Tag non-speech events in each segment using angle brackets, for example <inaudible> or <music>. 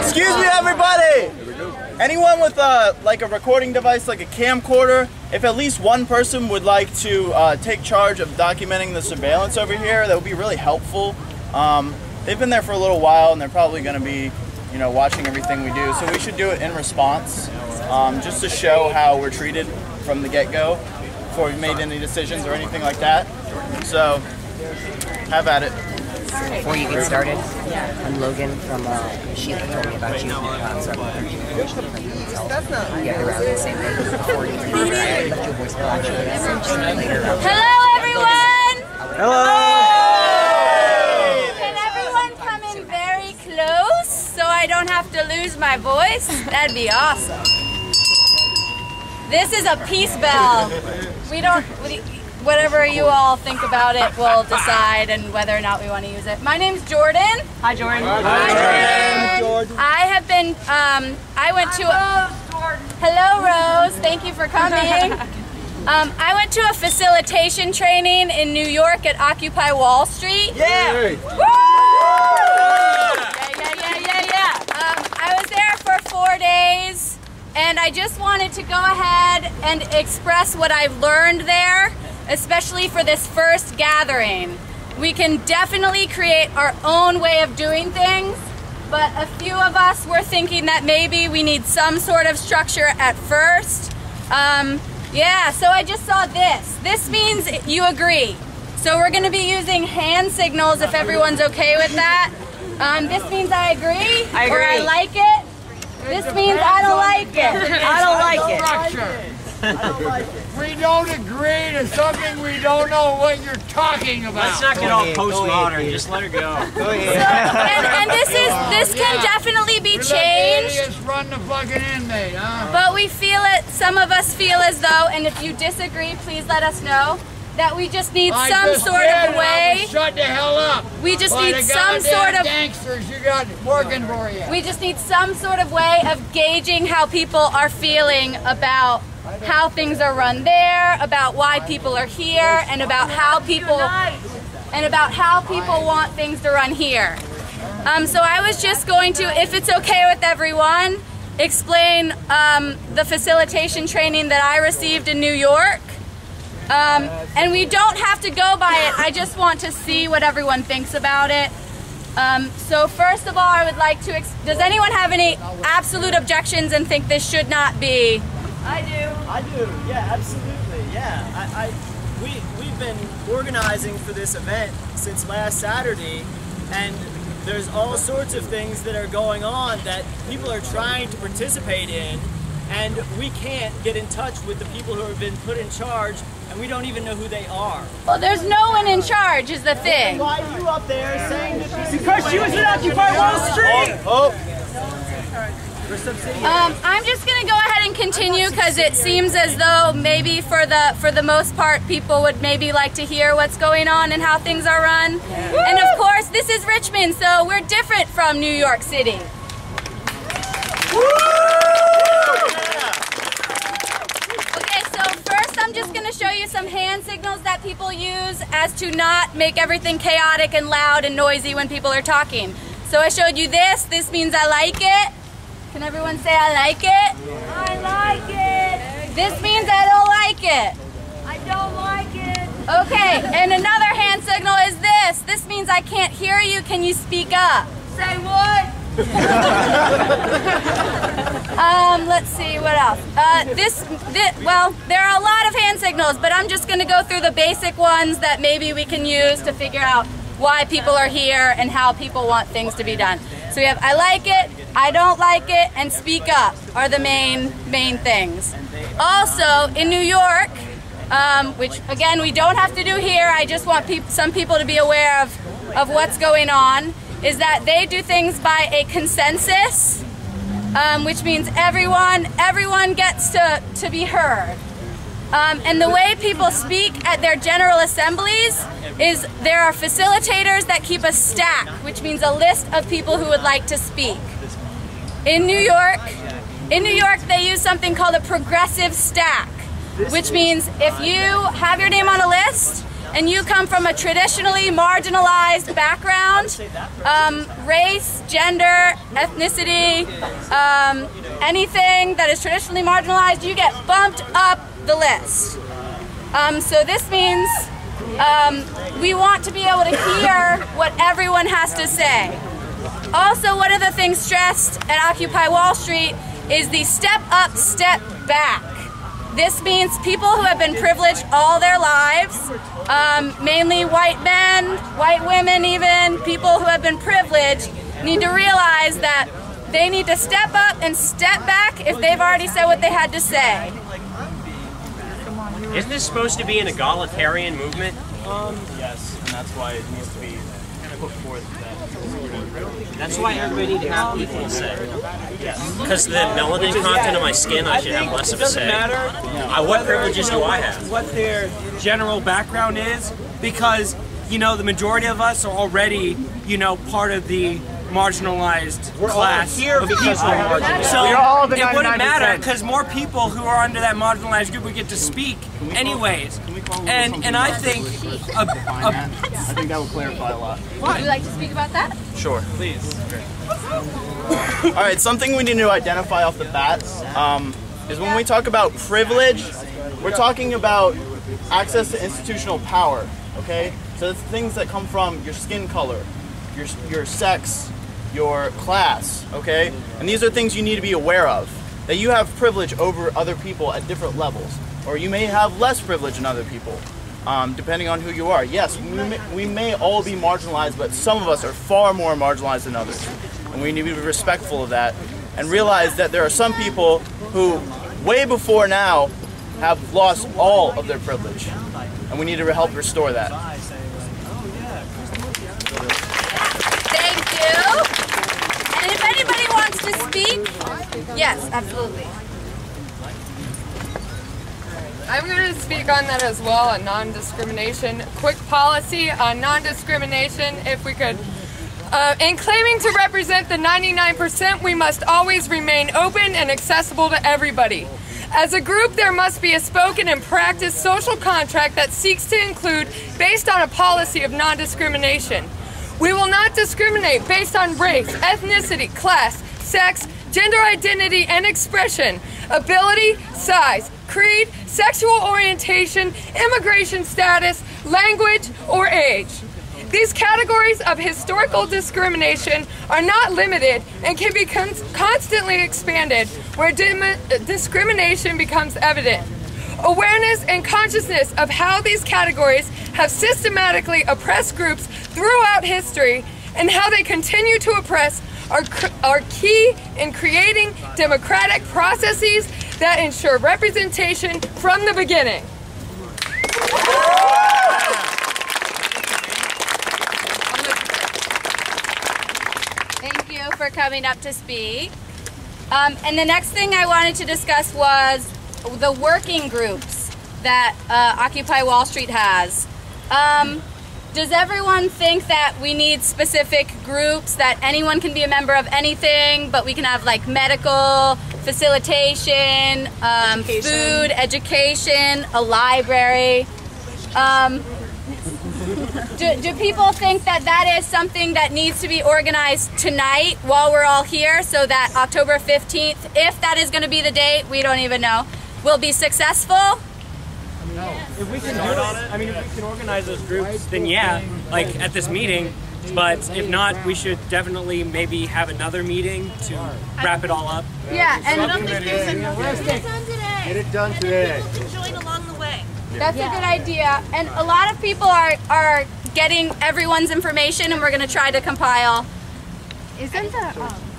Excuse me, everybody! Anyone with uh, like a recording device, like a camcorder, if at least one person would like to uh, take charge of documenting the surveillance over here, that would be really helpful. Um, they've been there for a little while, and they're probably going to be, you know, watching everything we do. So we should do it in response, um, just to show how we're treated from the get-go, before we made any decisions or anything like that. So, have at it. Before you get started, I'm Logan from uh, Sheila told me about you. Uh, so I'm you have the same thing I left your voice. Hello, everyone! Hello! Can everyone come in very close so I don't have to lose my voice? That'd be awesome. This is a peace bell. We don't, we- whatever you all think about it, we'll decide and whether or not we want to use it. My name's Jordan. Hi, Jordan. Hi, Jordan. I have been, um, I went to, a, hello, Rose. Thank you for coming. <laughs> Um, I went to a facilitation training in New York at Occupy Wall Street. Yeah! Yeah, yeah, yeah, yeah, yeah. Um, I was there for four days, and I just wanted to go ahead and express what I've learned there, especially for this first gathering. We can definitely create our own way of doing things, but a few of us were thinking that maybe we need some sort of structure at first. Um, yeah, so I just saw this. This means you agree. So we're going to be using hand signals if everyone's okay with that. Um, this means I agree, I or I like it. This means I don't like it. I don't like it. Structure. We don't agree to something we don't know what you're talking about. Let's not get all postmodern. Just let her go. Go ahead. And, and this is this can definitely be We let changed. idiots run the fucking inmate, huh? But we feel it, some of us feel as though, and if you disagree, please let us know, that we just need I some just sort of way. Shut the hell up. We just By need some sort of gangsters you got working for you. we just need some sort of way of gauging how people are feeling about how things are run there, about why people are here, and about how people and about how people want things to run here. Um, so I was just going to, if it's okay with everyone, explain um, the facilitation training that I received in New York. Um, and we don't have to go by it. I just want to see what everyone thinks about it. Um, so first of all, I would like to. Ex- Does anyone have any absolute objections and think this should not be? I do. I do, yeah, absolutely, yeah. I, I we we've been organizing for this event since last Saturday, and there's all sorts of things that are going on that people are trying to participate in, and we can't get in touch with the people who have been put in charge, and we don't even know who they are. Well, there's no one in charge, is the thing. Why are you up there saying that Because she was at Occupy Wall Street. Oh, Um, I'm just gonna go ahead and continue because it seems as though maybe for the for the most part people would maybe like to hear what's going on and how things are run. And of course, this is Richmond, so we're different from New York City. Okay, so first I'm just gonna show you some hand signals that people use as to not make everything chaotic and loud and noisy when people are talking. So I showed you this. This means I like it. Can everyone say I like it? I like it. This means I don't like it. I don't like it. Okay, and another hand signal is this. This means I can't hear you. Can you speak up? Say what? <laughs> um, let's see what else. Uh, this, thi- well, there are a lot of hand signals, but I'm just going to go through the basic ones that maybe we can use to figure out why people are here and how people want things to be done. So we have I like it, I don't like it, and speak up are the main main things. Also, in New York, um, which again we don't have to do here. I just want peop some people to be aware of of what's going on. Is that they do things by a consensus, um, which means everyone everyone gets to to be heard. Um, and the way people speak at their general assemblies is there are facilitators that keep a stack, which means a list of people who would like to speak. in New York, in New York they use something called a progressive stack, which means if you have your name on a list and you come from a traditionally marginalized background, um, race, gender, ethnicity, um, anything that is traditionally marginalized, you get bumped up the list. Um, so this means um, we want to be able to hear what everyone has to say. Also, one of the things stressed at Occupy Wall Street is the step up, step back. This means people who have been privileged all their lives, um, mainly white men, white women even, people who have been privileged, need to realize that they need to step up and step back if they've already said what they had to say. Isn't this supposed to be an egalitarian movement? Um, yes, and that's why it needs to be kind of put forth that. That's why everybody needs to have equal say. Because the melanin content of my skin, I should have less of a say. matter I, what privileges do I have? what their general background is because you know the majority of us are already you know part of the marginalized class here of because people. we're. So We're all the it wouldn't matter because more people who are under that marginalized group would get to speak anyways. And and I think a, a, I think that would clarify a lot. Would you like to speak about that? Sure. Please. All right, something we need to identify off the bat um, is when we talk about privilege, we're talking about access to institutional power. Okay, so it's things that come from your skin color, your your sex, your class. Okay, and these are things you need to be aware of. That you have privilege over other people at different levels, or you may have less privilege than other people um, depending on who you are. Yes, we may, we may all be marginalized, but some of us are far more marginalized than others. And we need to be respectful of that and realize that there are some people who, way before now, have lost all of their privilege. And we need to help restore that. Thank you. And if anybody wants to speak, yes, absolutely. I'm going to speak on that as well, on non-discrimination. Quick policy on non-discrimination, if we could. Uh, in claiming to represent the 99%, we must always remain open and accessible to everybody. As a group, there must be a spoken and practiced social contract that seeks to include based on a policy of non-discrimination. We will not discriminate based on race, ethnicity, class, sex, gender identity and expression, ability, size, creed, sexual orientation, immigration status, language, or age. These categories of historical discrimination are not limited and can be con- constantly expanded where discrimination becomes evident. Awareness and consciousness of how these categories have systematically oppressed groups throughout history and how they continue to oppress are, are key in creating democratic processes that ensure representation from the beginning. Thank you for coming up to speak. Um, and the next thing I wanted to discuss was the working groups that uh, Occupy Wall Street has. Um, does everyone think that we need specific groups that anyone can be a member of anything, but we can have like medical, facilitation, um, food, education, a library? Um, do, do people think that that is something that needs to be organized tonight while we're all here so that October 15th, if that is going to be the date, we don't even know, will be successful? No, If we can do it, I mean, if we can organize those groups, then yeah, like at this meeting. But if not, we should definitely maybe have another meeting to wrap it all up. Yeah, and Get it done today. Get it done today. Join along the way. that's a good idea. And a lot of people are, are getting everyone's information and we're going to try to compile. Isn't that... Um,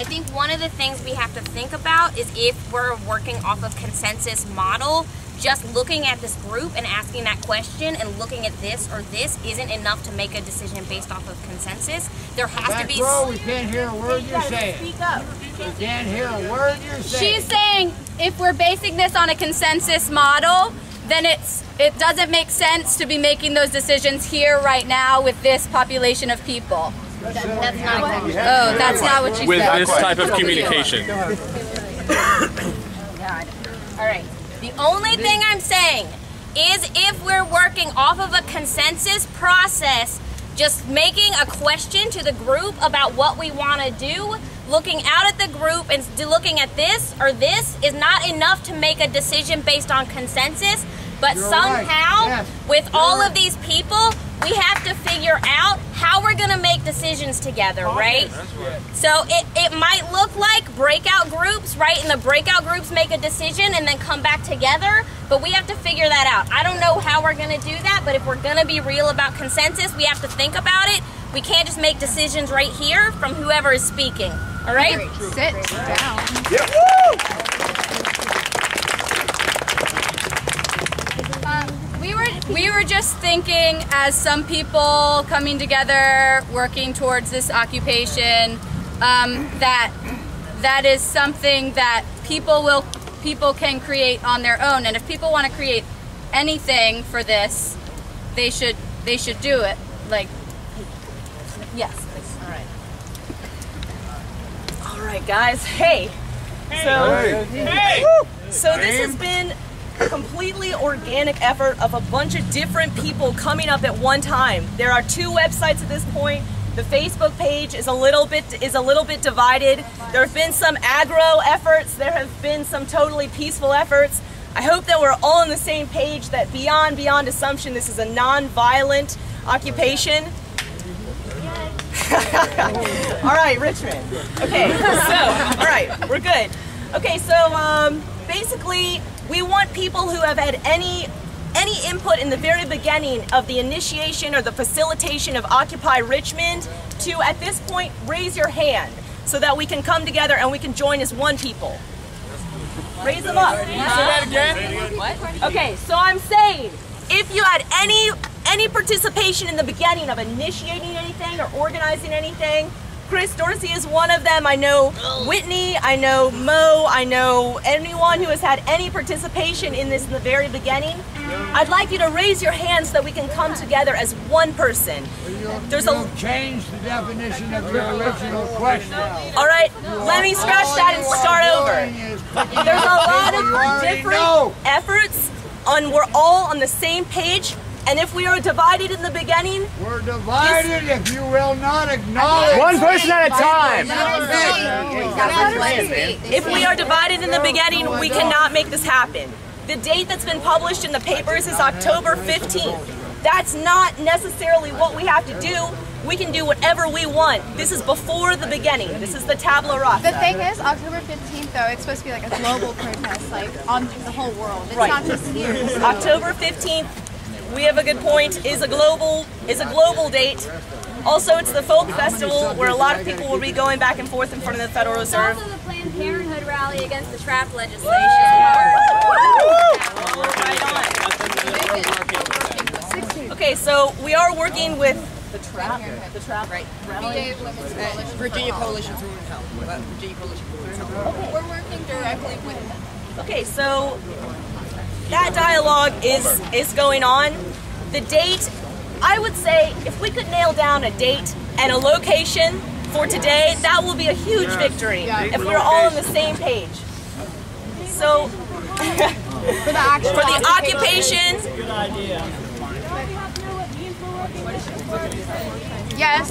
I think one of the things we have to think about is if we're working off of consensus model, just looking at this group and asking that question and looking at this or this isn't enough to make a decision based off of consensus. There has to be row, we can't hear a word you're saying. speak up. We can't hear a word you're saying. She's saying if we're basing this on a consensus model, then it's it doesn't make sense to be making those decisions here right now with this population of people. That's not exactly. Oh, that's not what you With said. this type of communication. God. <coughs> All right. The only thing I'm saying is if we're working off of a consensus process, just making a question to the group about what we want to do, looking out at the group and looking at this or this is not enough to make a decision based on consensus. But You're right. somehow, Yes. with all You're of these people, we have to figure out how we're going to make decisions together, right? right? So it, it might look like breakout groups, right? And the breakout groups make a decision and then come back together, but we have to figure that out. I don't know how we're going to do that, but if we're going to be real about consensus, we have to think about it. We can't just make decisions right here from whoever is speaking. All right? Sit down. We were we were just thinking as some people coming together, working towards this occupation, um, that that is something that people will people can create on their own. And if people want to create anything for this, they should they should do it. Like yes. All right. All right, guys. Hey. So, so this has been a completely organic effort of a bunch of different people coming up at one time. There are two websites at this point. The Facebook page is a little bit is a little bit divided. There have been some aggro efforts. There have been some totally peaceful efforts. I hope that we're all on the same page. That beyond beyond assumption, this is a non-violent occupation. <laughs> all right, Richmond. Okay, so all right, we're good. Okay, so um, basically, we want people who have had any any input in the very beginning of the initiation or the facilitation of Occupy Richmond to, at this point, raise your hand so that we can come together and we can join as one people. Raise them up. Say that again? What? Okay, so I'm saying, if you had any any participation in the beginning of initiating anything or organizing anything, Chris Dorsey is one of them. I know Whitney, I know Mo, I know anyone who has had any participation in this in the very beginning. I'd like you to raise your hand so that we can come together as one person. There's a Change the definition of your original question. all right, let me scratch that and start over. There's a lot of different efforts on we're all on the same page. And if we are divided in the beginning, We're divided if you will not acknowledge. One person at a time. if we are divided in the beginning, we cannot make this happen. The date that's been published in the papers is October 15th. That's not necessarily what we have to do. We can do whatever we want. This is before the beginning. This is the tabula rasa. The thing is, October 15th, though, it's supposed to be like a global protest, like on the whole world. It's Right. not just here. October 15th, we have a good point, is a global is a global date. Also, it's the folk festival where a lot of people will be going back and forth in front of the Federal It's Reserve. also the Planned Parenthood rally against the trap legislation. Okay, so we are working with the trap. The trap, right? Virginia Coalition for Women's Health. Virginia Coalition for Women's Health. Okay. We're working directly with them. Okay, so that dialogue is is going on. The date, I would say, if we could nail down a date and a location for today, that will be a huge victory. If we're all on the same page. So <laughs> For the actual for the occupation, Good idea. Yes.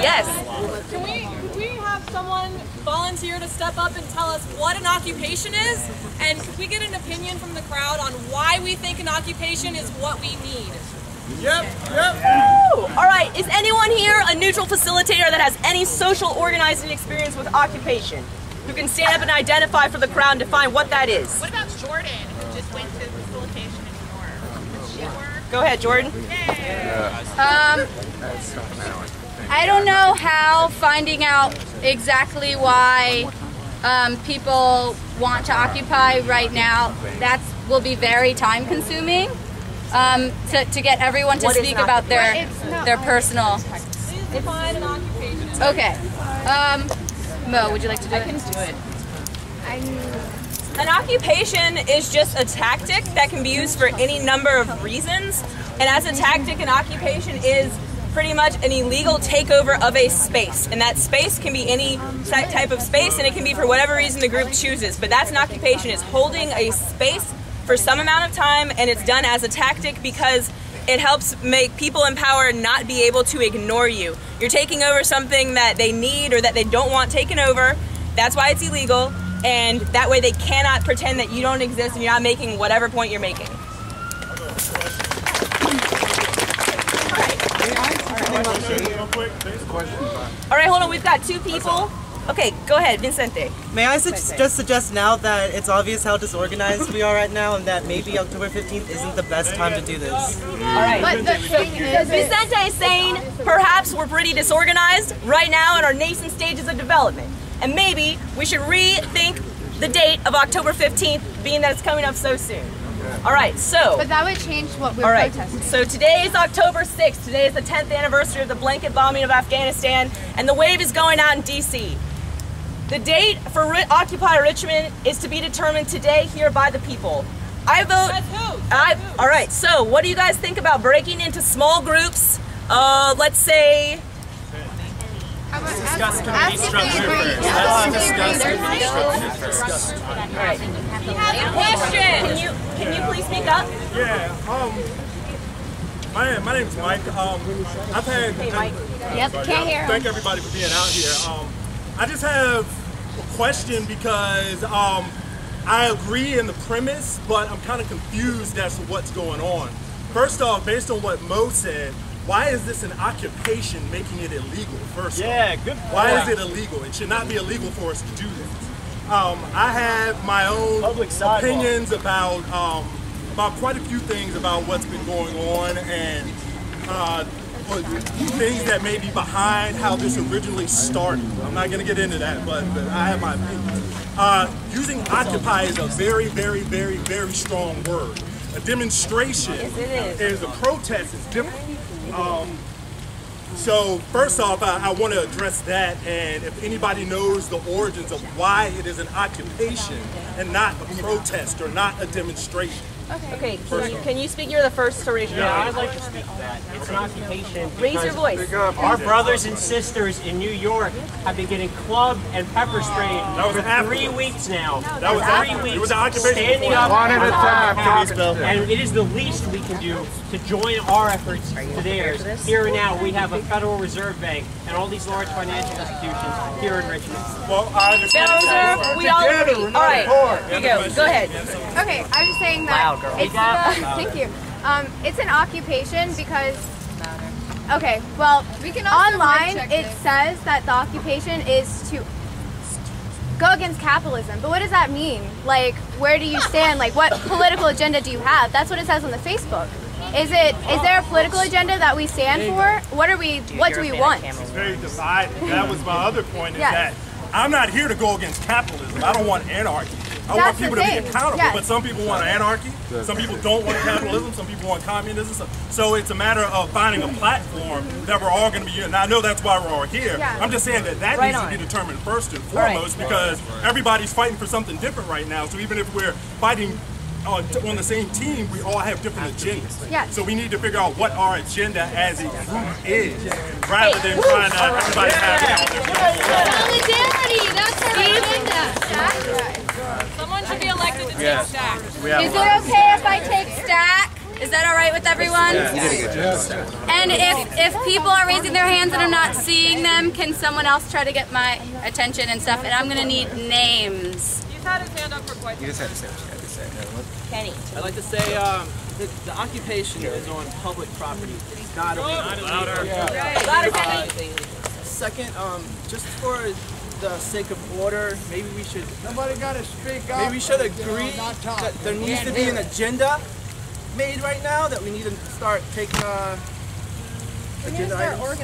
yes. Can we, could we have someone volunteer to step up and tell us what an occupation is? And could we get an opinion from the crowd on why we think an occupation is what we need? Yep, yep. Woo! All right, is anyone here a neutral facilitator that has any social organizing experience with occupation? Who can stand up and identify for the crowd and define what that is? What about Jordan, who just went to the facilitation in New York? Would she work? Go ahead, Jordan. Um, I don't know how finding out exactly why um, people want to occupy right now. That will be very time consuming um, to, to get everyone to speak about their their personal. Define an occupation. Okay. Um, Mo, would you like to do it? I can do it. An occupation is just a tactic that can be used for any number of reasons. And as a tactic, an occupation is pretty much an illegal takeover of a space. And that space can be any type of space and it can be for whatever reason the group chooses. But that's an occupation, it's holding a space for some amount of time and it's done as a tactic because it helps make people in power not be able to ignore you. You're taking over something that they need or that they don't want taken over. That's why it's illegal. And that way they cannot pretend that you don't exist and you're not making whatever point you're making. All right, hold on. We've got two people. Okay, go ahead, Vincente. May I su- just suggest now that it's obvious how disorganized we are right now and that maybe October 15th isn't the best time to do this? All right. But the thing is, Vicente is saying perhaps we're pretty disorganized right now in our nascent stages of development. And maybe we should rethink the date of October 15th, being that it's coming up so soon. All right, so. but that would change what we're All right, protesting. so today is October 6th. Today is the 10th anniversary of the blanket bombing of Afghanistan, and the wave is going out in D.C. The date for Ri- Occupy Richmond is to be determined today here by the people. I vote. I, all right. So, what do you guys think about breaking into small groups? Uh, let's say. Discuss committee structure first. Let's discuss committee structure first. All right. Question. Can you can you please speak up? Yeah. Um. My my name's Mike. Um. I've had. Hey, Mike. Yep. can't hear him. Thank everybody for being out here. Um. I just have a question because um, I agree in the premise, but I'm kind of confused as to what's going on. First off, based on what Mo said, why is this an occupation making it illegal? First, Yeah, off? good Why is it illegal? It should not be illegal for us to do this. Um, I have my own sidewalk. opinions about um, about quite a few things about what's been going on and uh, things that may be behind how this originally started. I'm not going to get into that, but, but I have my opinions. Uh, using occupy is a very, very, very, very strong word. A demonstration Yes, it is. is a protest is different. Um, so first off, I, I want to address that, and if anybody knows the origins of why it is an occupation and not a protest or not a demonstration. Okay. Can you, can you speak? You're the first to raise your Yeah, hand. I'd like to speak to that. It's an occupation. Raise your because voice. Our brothers and sisters in New York have been getting clubbed and pepper sprayed was for after. three weeks now. That was three after. weeks. It was an occupation Standing before. up One at on a time, our please. Bill. And it is the least we can do to join our efforts to theirs. Here and now, we have a Federal Reserve Bank and all these large financial institutions here in Richmond. Well, I understand. Federal Reserve, we all agree. All right. Here you go. Go ahead. Okay, I'm saying that Loud, girl. it's Louder. the, thank you. Um, it's an occupation because okay, well, We can also online mic it this. says that the occupation is to go against capitalism. But what does that mean? Like, where do you stand? Like, what political agenda do you have? That's what it says on the Facebook. Is it is there a political agenda that we stand for? What are we? What do we want? It's very divided. That was my other point is Yes. that I'm not here to go against capitalism. I don't want anarchy. I That's want people to be accountable, Yes. but some people want anarchy. Some people don't want capitalism. Some people want communism. So, so it's a matter of finding a platform that we're all going to be. And I know that's why we're all here. Yeah. I'm just saying that that Right needs on. to be determined first and right. foremost because everybody's fighting for something different right now. So even if we're fighting Uh, on, on the same team, we all have different agendas. Yes. So we need to figure out what our agenda as a group is, rather than trying to everybody have Solidarity, that's our agenda. Someone should be elected to take Yes. stack. We Is it okay if I take stack? Is that all right with everyone? You did a good job. And if, if people are raising their hands and I'm not seeing them, can someone else try to get my attention and stuff? And I'm gonna need names. He's had his hand up for quite You just Kenny. I'd like to say um, the, the occupation is on public property. It's gotta be Louder. Louder, Uh, Kenny. second, um, just for the sake of order, maybe we should Somebody gotta speak up. maybe we should or, you know, agree that there needs to be an agenda made right now. That we need to start taking uh, agenda items.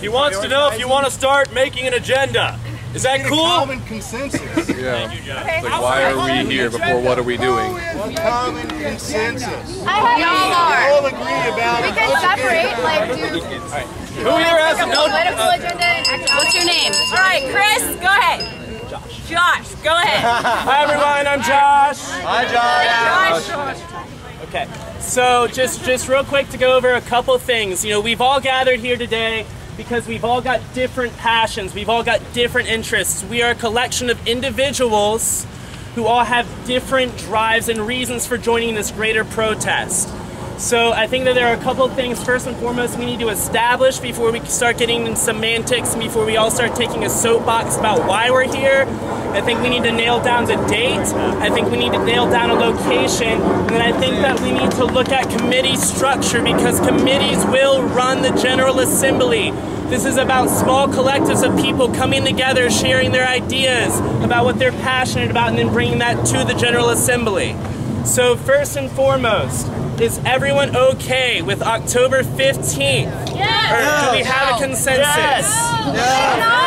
He wants to know if you want to start making an agenda. Is that cool? common consensus. <laughs> Yeah. Thank you, John. Like, why are we here before what are we doing? One common consensus. I have We all agree about We it. can separate, like, do Who here has a like no? political uh, agenda and. What's your name? All right, Chris, go ahead. Josh. Josh, go ahead. <laughs> Hi everyone, I'm Josh. Hi, John. Josh. Okay. So just just real quick to go over a couple things. You know, we've all gathered here today because we've all got different passions. We've all got different interests. We are a collection of individuals who all have different drives and reasons for joining this greater protest. So I think that there are a couple of things. First and foremost, we need to establish before we start getting into semantics before we all start taking a soapbox about why we're here. I think we need to nail down the date. I think we need to nail down a location. And then I think that we need to look at committee structure because committees will run the General Assembly. This is about small collectives of people coming together, sharing their ideas about what they're passionate about, and then bringing that to the General Assembly. So first and foremost, is everyone okay with October 15th? Yes. Or do we have a consensus? Yes. No.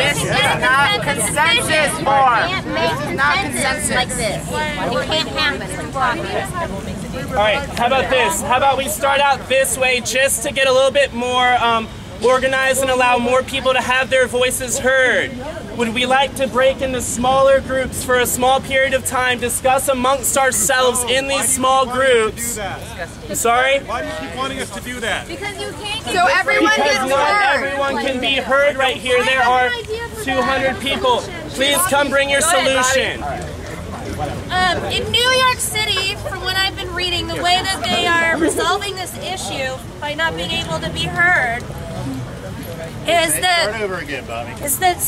This is not consensus for. You can't make consensus like this. It can't happen. All right, how about this? How about we start out this way just to get a little bit more um, organized and allow more people to have their voices heard? Would we like to break into smaller groups for a small period of time, discuss amongst ourselves in these small groups? I'm sorry? Why do you keep wanting us to do that? Because you can't So everyone because gets not heard. everyone can be heard right here. There are 200 people. Please come bring your solution. Um, in New York City, from what I've been reading, the way that they are resolving this issue by not being able to be heard is that Start over again, Bobby. is that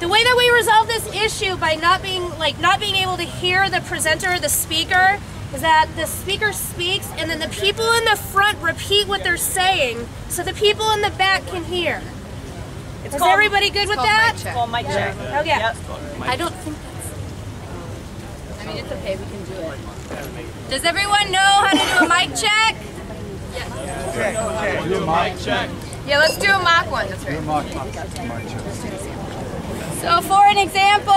the way that we resolve this issue by not being like not being able to hear the presenter, the speaker, is that the speaker speaks and then the people in the front repeat what they're saying so the people in the back can hear. It's is called- everybody good it's with called that? mic check. Called mic check. Oh yeah. Yep. I don't think I mean, it's okay. We can do it. Does everyone know how to do a mic check? Yes. Okay. Okay. Do Mic check. Yeah, let's do a mock one. That's right. So for an example,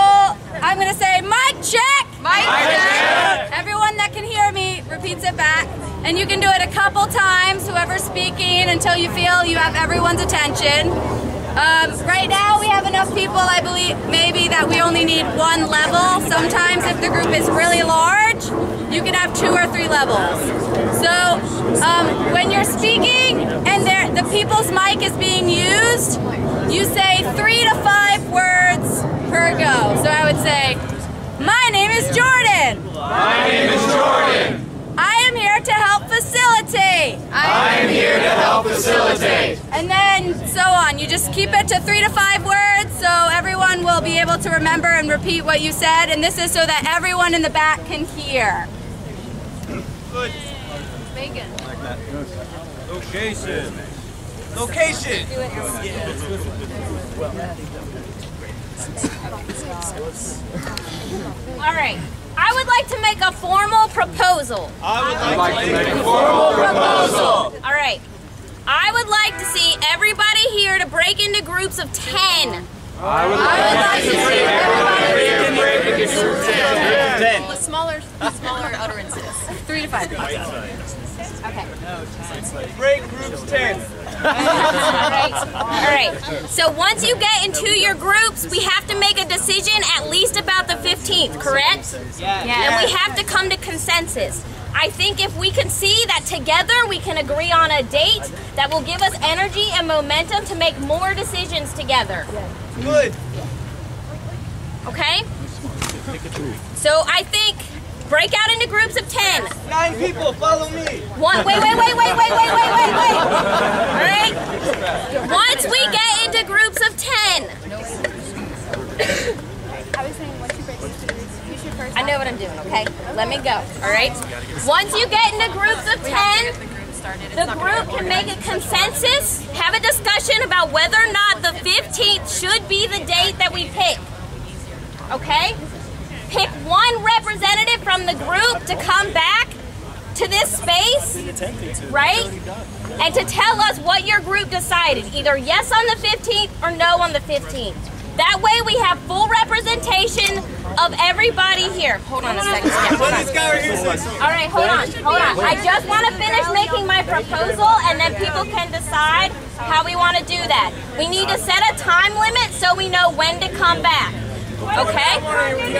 I'm gonna say mic check. Mic check. Everyone that can hear me repeats it back, and you can do it a couple times. Whoever's speaking until you feel you have everyone's attention. Um, right now we have enough people, I believe, maybe that we only need one level. Sometimes if the group is really large, you can have two or three levels. So um, when you're speaking and the people's mic is being used, you say three to five words per go. So I would say, my name is Jordan. My name is Jordan. I am here to help facilitate. I am here to help facilitate. And then so on. You just keep it to three to five words so everyone will be able to remember and repeat what you said. And this is so that everyone in the back can hear. Good. Megan. Location. Location. All right. I would like to make a formal proposal. I would like to make a formal proposal. All right. I would like to see everybody here to break into groups of 10. I would like to see everybody break into groups of 10. With smaller, smaller utterances. Three to five. Okay. Break groups 10. All right. All right. So once you get into your groups, we have to make a decision at least about the 15th, correct? Yes. And we have to come to consensus. I think if we can see that together we can agree on a date that will give us energy and momentum to make more decisions together. Good. Okay? So I think break out into groups of 10. Nine people, follow me. One, wait, wait, wait, wait, wait, wait, wait, wait, wait. Once we get into groups of 10, I was saying once you break into groups, you should first. I know what I'm doing, okay? Let me go, all right? Once you get into groups of 10, the group can make a consensus, have a discussion about whether or not the 15th should be the date that we pick. Okay? Pick one representative from the group to come back to this space, right? And to tell us what your group decided, either yes on the 15th or no on the 15th. That way we have full representation of everybody here. Hold on a second. Steph, hold on. All right, hold on, hold on. I just want to finish making my proposal and then people can decide how we want to do that. We need to set a time limit so we know when to come back. Okay? We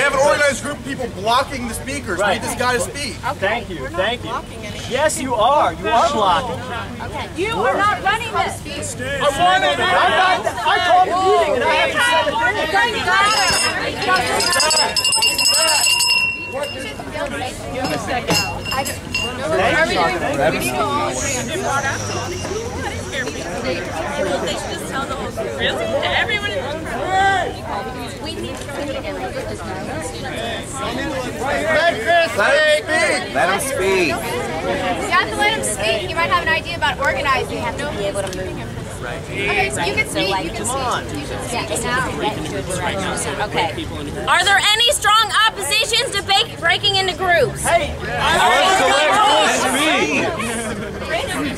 have an organized group of people blocking the speakers. We need this guy to speak. Thank you, thank you. Yes, you are. You are blocking. Okay. You are not running this. I wanted. I'm not. I called the meeting and I haven't said a thing. Let him speak. You have to let him speak. He might have an idea about organizing. You have to be able to move. Okay, so you can speak. You can speak. You can speak now. Okay. Are there any strong oppositions to ba- breaking into groups? Hey,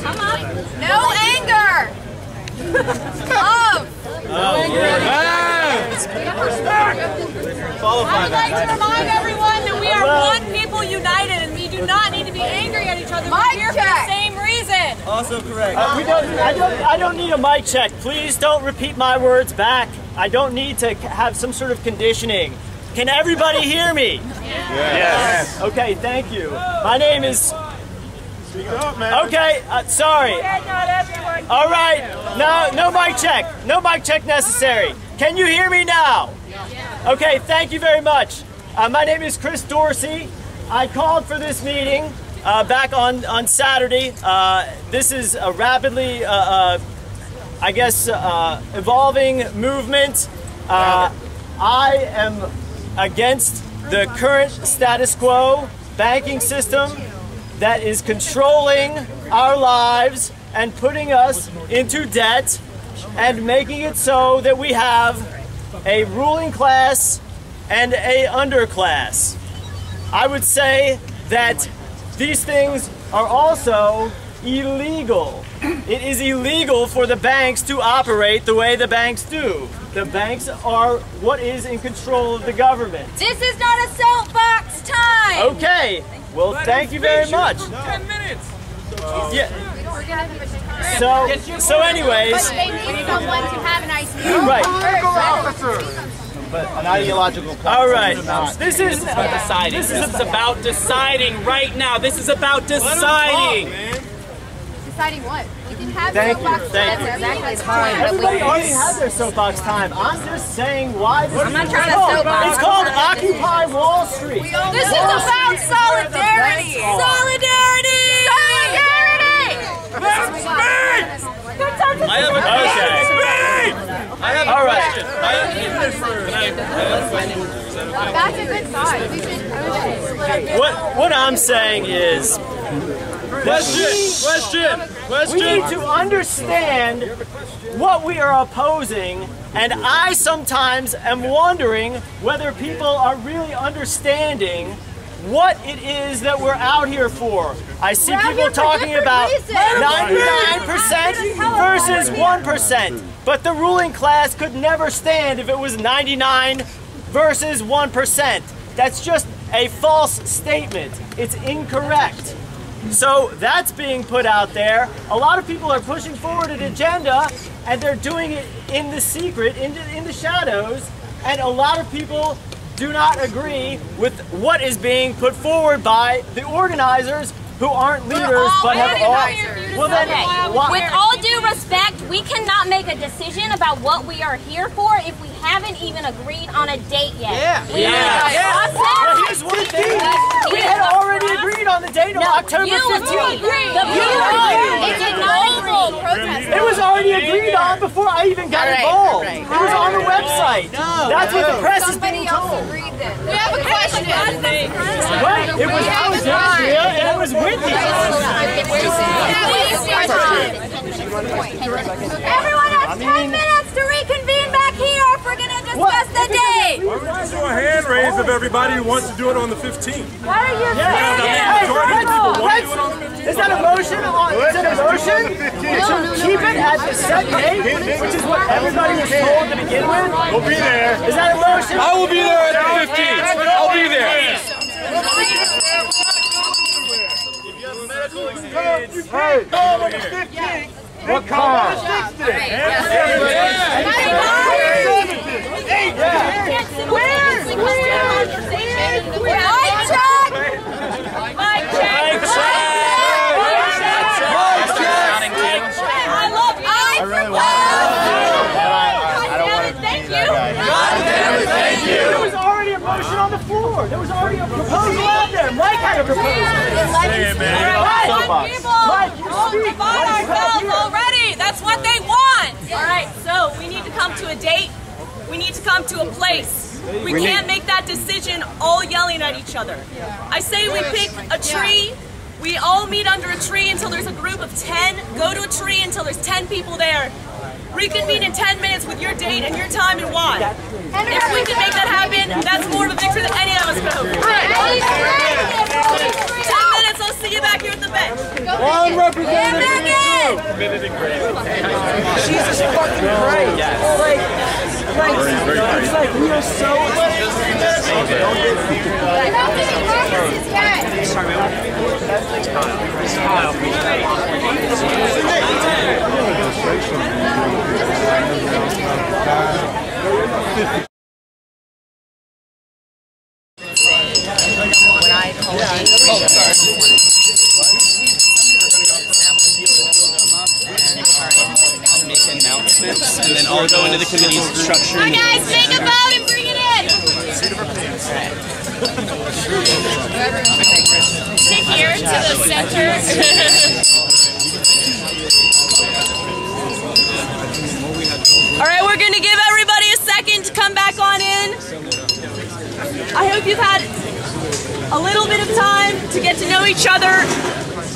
Come on. No anger. Love. I would like to remind everyone that we are one people united and we do not need to be angry at each other. We're here for the same reason. Also correct. Uh, we don't, I, don't, I don't need a mic check. Please don't repeat my words back. I don't need to have some sort of conditioning. Can everybody hear me? Yes. yes. Okay, thank you. My name is. Okay, uh, sorry. All right, no, no mic check. No mic check necessary. Can you hear me now? Okay, thank you very much. Uh, my name is Chris Dorsey. I called for this meeting uh, back on, on Saturday. Uh, this is a rapidly, uh, uh, I guess, uh, evolving movement. Uh, I am against the current status quo banking system that is controlling our lives and putting us into debt and making it so that we have a ruling class and a underclass. I would say that these things are also illegal. It is illegal for the banks to operate the way the banks do. The banks are what is in control of the government. This is not a soapbox time. Okay, well, thank you very much. Ten minutes. Yeah. So, so anyways, But they need someone to have an idea. Right. But an ideological. All right. This is about deciding. This is about deciding right now. This is about deciding. Deciding what? We can have Thank you, soapbox thank time. you. Exactly time. Everybody already had their soapbox time. I'm just saying why this I'm not is trying to called. soapbox. It's called Occupy Wall Street. This is about solidarity. Solidarity. Solidarity. Oh I have a Okay. I have a All right. question. I have, That's a good thought. We should, I would split up your- What what I'm saying is Question, question, question. We need to understand what we are opposing, and I sometimes am wondering whether people are really understanding what it is that we're out here for. I see We're people talking about 99% versus 1%, but the ruling class could never stand if it was 99 versus 1%. That's just a false statement. It's incorrect. So that's being put out there. A lot of people are pushing forward an agenda and they're doing it in the secret, in the, in the shadows, and a lot of people do not agree with what is being put forward by the organizers who aren't leaders but have all. Well then, Okay. With all due respect, we cannot make a decision about what we are here for if we haven't even agreed on a date yet. Yeah. We Yeah. Yeah. process. Well, here's one thing. We had already agreed on the date of No, October you 15th. agreed. The You agreed. agreed. It did not agree. It was already agreed on before I even got All right, involved. all right. It was on the website. That's what the press is being told. We have a question. Right, it was Alexandria and it was with Whitney. Everyone has 10 minutes to reconvene back here if we're going to discuss the date. Why don't we do a hand raise of everybody who wants to do it on the 15th? What are you Yeah, I mean, Hey, majority of people want to do it on the 15th. Is that a motion? On, is it a motion to keep it at the set date, which is what everybody was told to begin with? We'll be there. Is that a motion? I will be there at the 15th. I'll be there. Hey, go on the 15th. What color? Where? Where? Mic check! Mike! Mike! Mike! I love I thank you! Thank you! There was already a motion on the floor! There was already a proposal out there! Mike had a proposal! Mike, you speak! Mike, you speak! That's what they want. All right, so we need to come to a date. We need to come to a place. We We can't need- make that decision all yelling at each other. I say we pick a tree. We all meet under a tree until there's a group of 10. Go to a tree until there's 10 people there. Reconvene in 10 minutes with your date and your time and why. If we can make that happen, that's more of a victory than any of us could hope for. 10 minutes, I'll see you back here at the bench. One representative Jesus fucking Christ. Like, like, it's like we are so. When and then I'll go into the committee's structure. Guys, make a vote and bring it in. To the center. All right, we're going to give everybody a second to come back on in. I hope you've had a little bit of time to get to know each other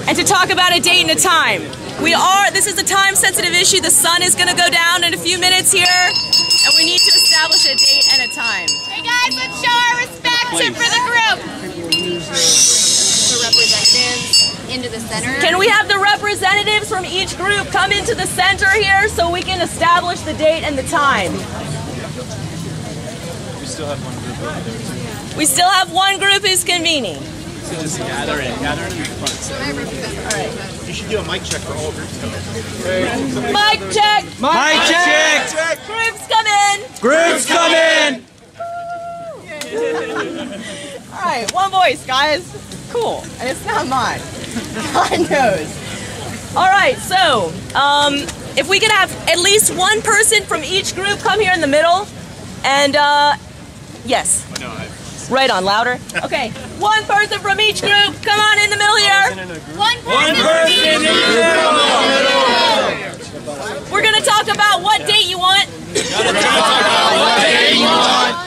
and to talk about a date and a time. We are, this is a time sensitive issue. The sun is going to go down in a few minutes here, and we need to establish a date and a time. Hey guys, let's show our respect for the group. The representatives into the center. Can we have the representatives from each group come into the center here so we can establish the date and the time? We still have one group. We still have one group who's convening. So just gather in, gather in the front. You should do a mic check for all groups. Mic check. Mic check. Groups come in. Groups come in. All right, one voice, guys. Cool, and it's not mine. <laughs> God knows. All right, so um, if we could have at least one person from each group come here in the middle, and uh, yes, right on, louder. <laughs> Okay, one person from each group. Come on in the middle here. One person. from each group. We're gonna talk about what date you want.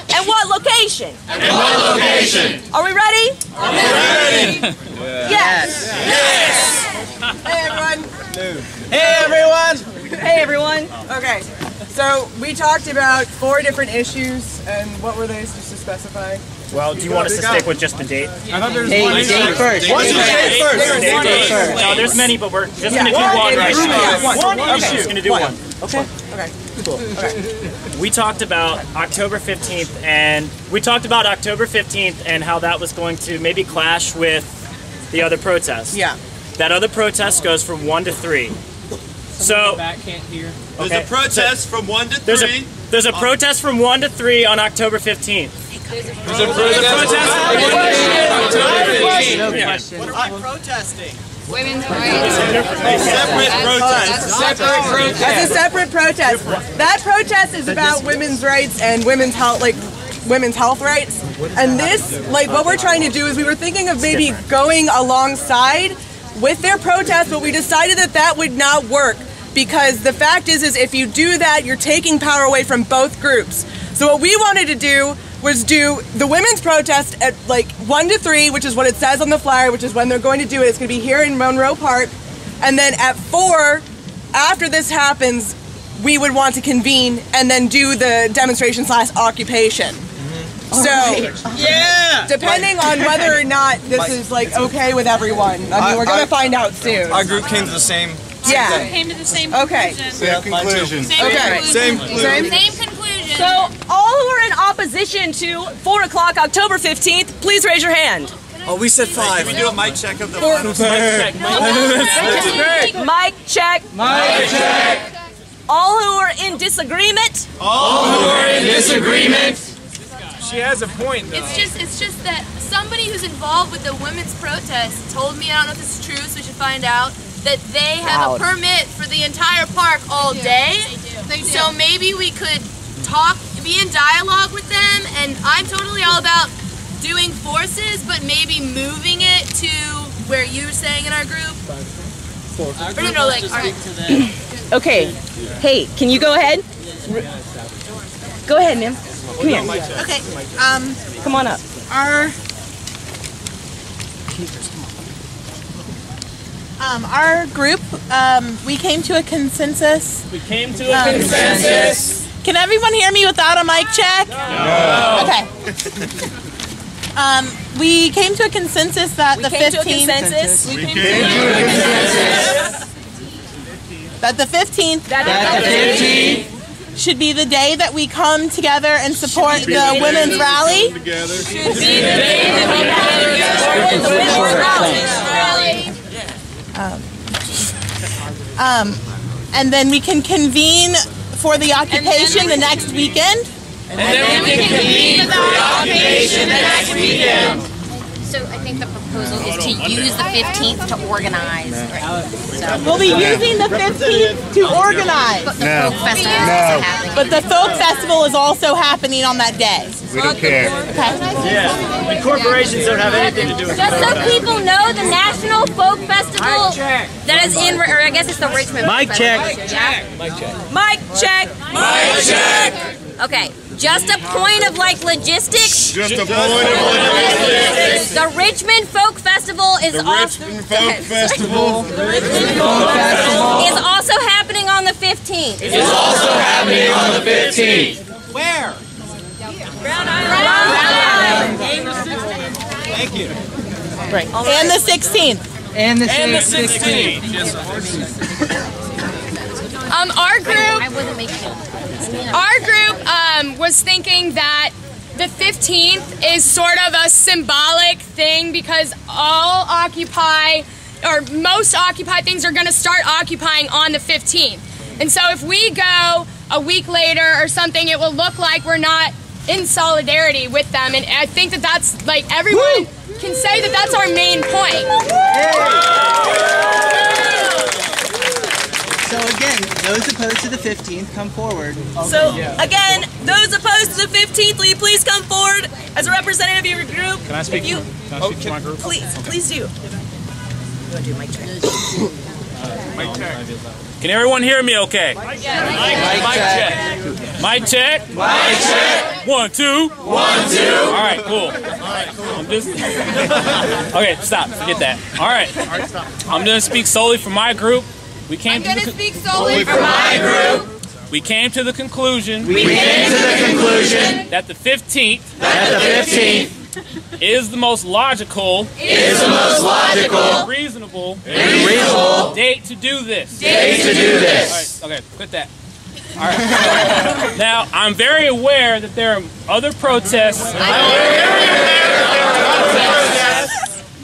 And what location? And what location? Are we ready? Are we ready? Yes. Yes. Hey everyone. Hey everyone. Hey everyone. Okay, so we talked about four different issues, and what were they just to specify? Well, do you want us to stick with just the date? I thought there was one date issue. first. What's the Date date first. first? Date Date first. first. No, there's many, but we're just Yeah. gonna do One one right now. One. One Okay. issue. Just gonna do One. one. Okay. Okay. Cool. Okay. We talked about October 15th, and we talked about October 15th and how that was going to maybe clash with the other protest. Yeah. That other protest goes from one to three. So Back can't hear. Okay. There's a protest So- from one to three. there's three. a there's a protest from one to three on October 15th. There's a protest from one to three. What are we protesting? Women's Separate protest. Separate protest. That's a separate protest. That protest is about women's rights and women's health, like women's health rights. And this, like, what we're trying to do is we were thinking of maybe going alongside with their protest, but we decided that that would not work because the fact is, is if you do that, you're taking power away from both groups. So what we wanted to do was do the women's protest at like one to three, which is what it says on the flyer, which is when they're going to do it. It's going to be here in Monroe Park, and then at four, after this happens, we would want to convene and then do the demonstration slash occupation. Mm-hmm. So, Yeah. depending on whether or not this is like okay with everyone, I mean, I- we're gonna I- find out soon. Our group came to the same. Yeah. Came to the same Okay. conclusion. Same conclusion. Same Okay. conclusion. Same conclusion. Same conclusion. So, all who are in opposition to 4 o'clock, October 15th, please raise your hand. Oh, we said five. Can we do a mic check of the Four. mic check? Mic check. Mic check. All who are in disagreement. All who are in disagreement. She has a point, though. It's just it's just that somebody who's involved with the women's protest told me I don't know if this is true, so we should find out that they have Loud. a permit for the entire park all day. They do. So maybe we could talk, be in dialogue with them, and I'm totally all about doing forces, but maybe moving it to where you're saying in our group. Or no, no, like our, <clears throat> Okay. Hey, can you go ahead? Go ahead, Nim. Come here. Okay. Um, Come on up. our um, our group, um, we came to a consensus. We came to a Um, consensus. Can everyone hear me without a mic check? No. Okay. Um, we came to a consensus that We the came to a 15th. consensus. We We came came to to a a consensus. That the 15th. That the 15th should be the day that we come together and support the the women's we rally. Should be the day that we come together Um, um, and then we can convene for the occupation the next weekend. And then we can convene for the occupation the next weekend. So I think the proposal is to use the 15th to organize. So- We'll be using the 15th to organize. But the No. folk festival is also happening. But the folk festival is also happening on that day. We don't care. Okay. Yeah, and corporations don't have anything to do with it. Just so people know, the National Folk Festival that is in, or I guess it's the Richmond. Mic Folk check. Festival, yeah? Mic check. Mic check. Okay, just a point of like logistics. Just a point of logistics. The Richmond Folk Festival is The also Richmond Folk <laughs> Festival. is also happening on the 15th. Is also happening on the 15th. Where? Thank you. Right. And the 16th. And the And the 16th. Um, our group, I wasn't making it. our group um, was thinking that the 15th is sort of a symbolic thing because all Occupy, or most Occupy things are going to start occupying on the 15th. And so if we go a week later or something, it will look like we're not in solidarity with them. And I think that that's like everyone can say that that's our main point. So again, those opposed to the 15th, come forward. So again, those opposed to the 15th, will you please come forward as a representative of your group? Can I speak? If you, Can I speak to my group? Oh, please, please do. You want to do mic check? Can everyone hear me okay? Mic check. Mic check. Mic check. One, two. One, two. All right, cool. All right, cool. I'm just. <laughs> okay, stop. Forget that. All right. I'm going to speak solely for my group. We came I'm to gonna the speak solely for my group. We came to the conclusion. We came to the conclusion that the 15th. that the 15th is the most logical. Is the most logical Reasonable. reasonable date to do this. date to do this. All right, okay, quit that. All right. <laughs> now, I'm very aware that there are other protests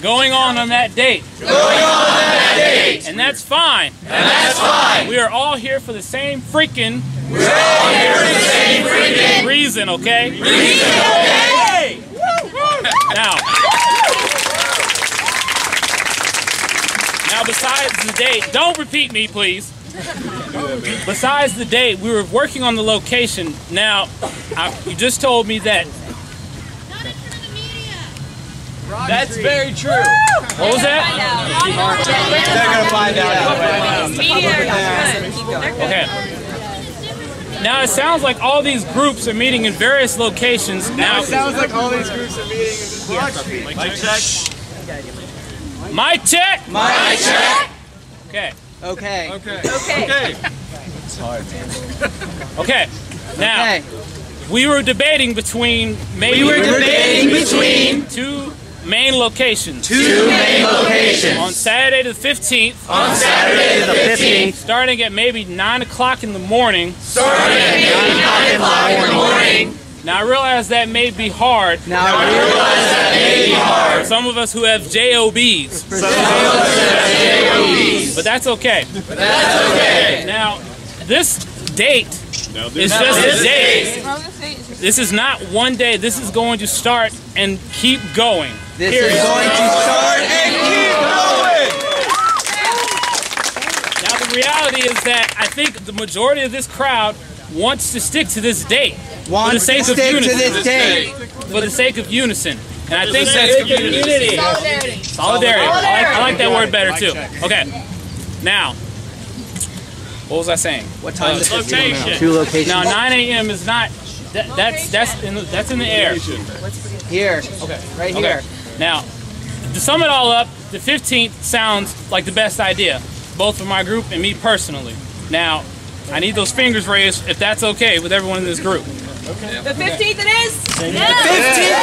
going on on that date. Going on on that date. And that's fine. And that's fine. We are all here for the same freaking We're all here for the same freaking reason, okay? reason, okay? Now, now besides the date, don't repeat me, please. Besides the date, we were working on the location. Now, I, you just told me that. That's very true. What was that? They're gonna find out. Okay. Now it sounds like all these groups are meeting in various locations. Now it sounds like all these groups are meeting in this block Mic check. Mic check. Mic check. Okay. Okay. Okay. Okay. It's hard, man. Okay. Now we were debating between maybe We were debating between two main locations. Two main locations. On Saturday the 15th. On Saturday the 15th. Starting at maybe 9 o'clock in the morning. Starting at maybe 9 o'clock in the morning. Now I realize that may be hard. Now I realize that may be hard. Some of us who have JOBs. For some of us who have JOBs. But that's okay. But that's okay. Now, this date this- is Now, just this a date. This is not one day. This is going to start and keep going. This Period. is going to start and keep going. Now, the reality is that I think the majority of this crowd wants to stick to this date. for the Wants to sake of stick to unison. this date. For the sake of unison. And I think that's sense community. Solidarity. Solidarity. I like, I like that word better too. Okay. Now, what was I saying? What time Uh, is it? location. Two locations. Now, 9 a.m. is not. That, that's that's in the, that's in the air. Here. Okay. Right Okay. here. Now, to sum it all up, the 15th sounds like the best idea, both for my group and me personally. Now, I need those fingers raised if that's okay with everyone in this group. Okay. The 15th it is? Hey, hey, hey,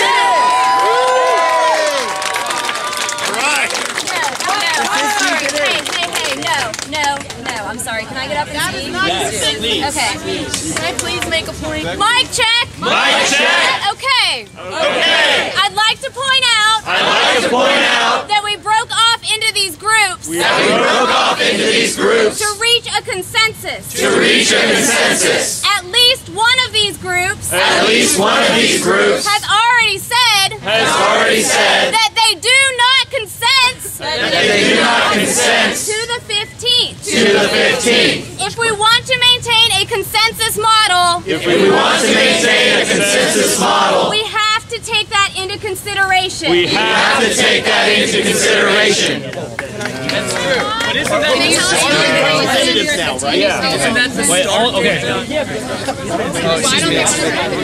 no, no, no. I'm sorry. Can I get up and speak? Yes, please. Okay. Can I please make a point? Mic check. Mic check. Okay. Okay. I'd like to point out. I'd like to point out that we broke off into these groups. that we broke off into these groups to reach a consensus. to reach a consensus. At least one of these groups. At least one of these groups has already said. has already said that they do not consent. that they do not consent to the 15th. to the 15th. If we want to maintain a consensus model, If we want to maintain a consensus model, we have to take that into consideration. we have to take that into consideration. That's true. But isn't that Can you tell us what the representatives now, right? Yeah. Isn't that the Wait, all- okay.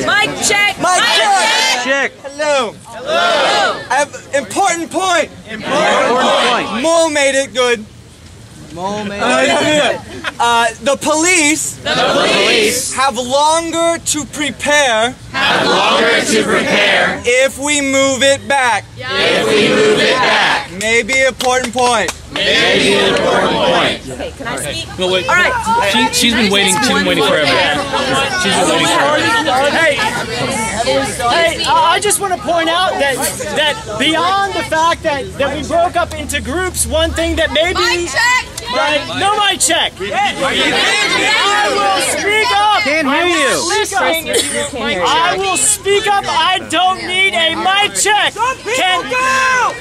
Mic check. Mic check. Check. Hello. Hello. I have important point. Important point. Mo made it good. Mo made it. Uh, the police. The police have longer to prepare. Have longer to prepare If we move it back. if we move it back. Maybe important point. Maybe an important point. Okay, can I speak? No, wait. All right. She, she's been waiting. She's been waiting forever. She's been waiting forever. Hey, hey, I I just want to point out that that beyond the fact that, that we broke up into groups, one thing that maybe right, no mic check. I will speak up. Can't hear I will you. Speak up. I will speak up. I don't need a mic check. Can go.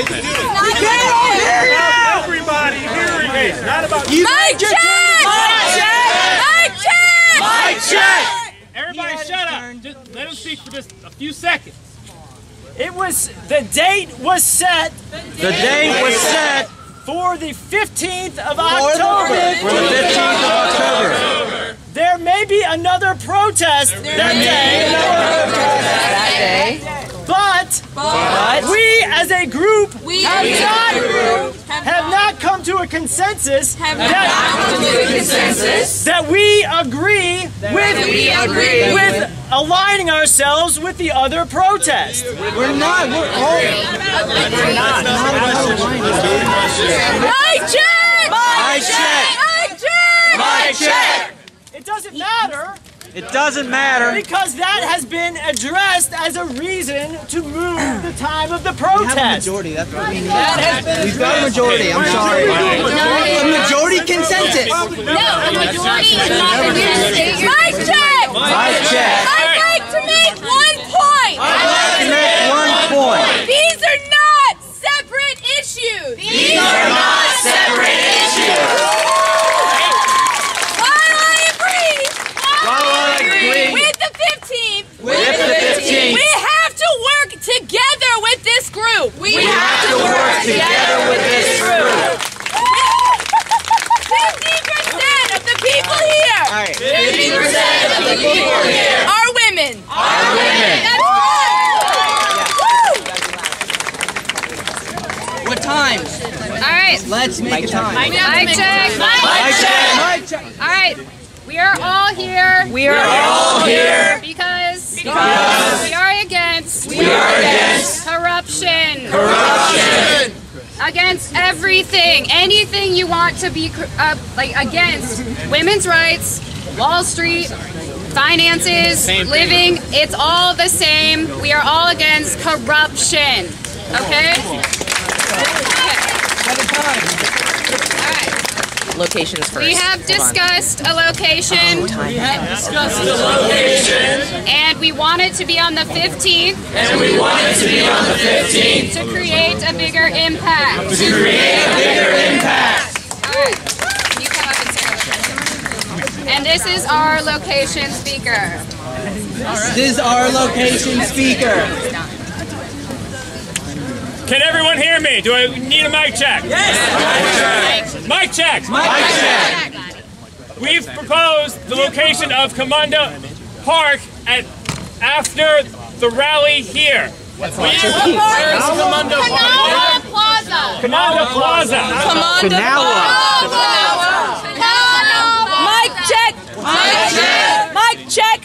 We can't all hear you. Everybody hearing it. Not about You Mic check! Mic check! Mic check! Mic check. Everybody, shut up. Just let him speak for just a few seconds. It was the date was set. The date was set for the 15th of the- October. for the 15th of October. There may be another protest that day. That day. But, But- we as a group We have, as a not, group have not come to a consensus Have that, not come to a consensus that we agree with we agree with aligning ourselves with the other protest. We're not. We're all. Mic check! Mic check. Mic check! Mic check. It doesn't matter It doesn't matter. because that has been addressed as a reason to move the time of the protest. majority. That's what we need. That has been We've got a majority. I'm sorry. A majority consensus. No, a majority is not the consensus. Mic check! Mic check. I'd like to make one point. I'd like to make one point. These are not separate issues. These are not separate issues. While I agree, While I agree with the 15th, with the 15th, we have to work together with this group. We, we have to work together with this group. 50% of the people here. All right. 50% of the people here are women. are women. That's right. What time? All right. Let's make a time. Mic check. Mic check. Mic check. All right. We are all here. We are all here because, because we are against we are against corruption. corruption. Against everything, anything you want to be uh, like against women's rights, Wall Street, finances, living. It's all the same. We are all against corruption. Okay. Locations first. We have discussed a location. We have discussed the location, And we want it to be on the 15th. and we want it to be on the 15th To create a bigger impact. to create a bigger impact. Alright. You come up and say it. And this is our location speaker. This is our location speaker. Can everyone hear me? Do I need a mic check? Yes. Mic check. Mic check. We've proposed the location of Commando Park at after the rally here. We have proposed Commando Plaza. Commando Plaza. Commando Mic check. Mic check. Mic check.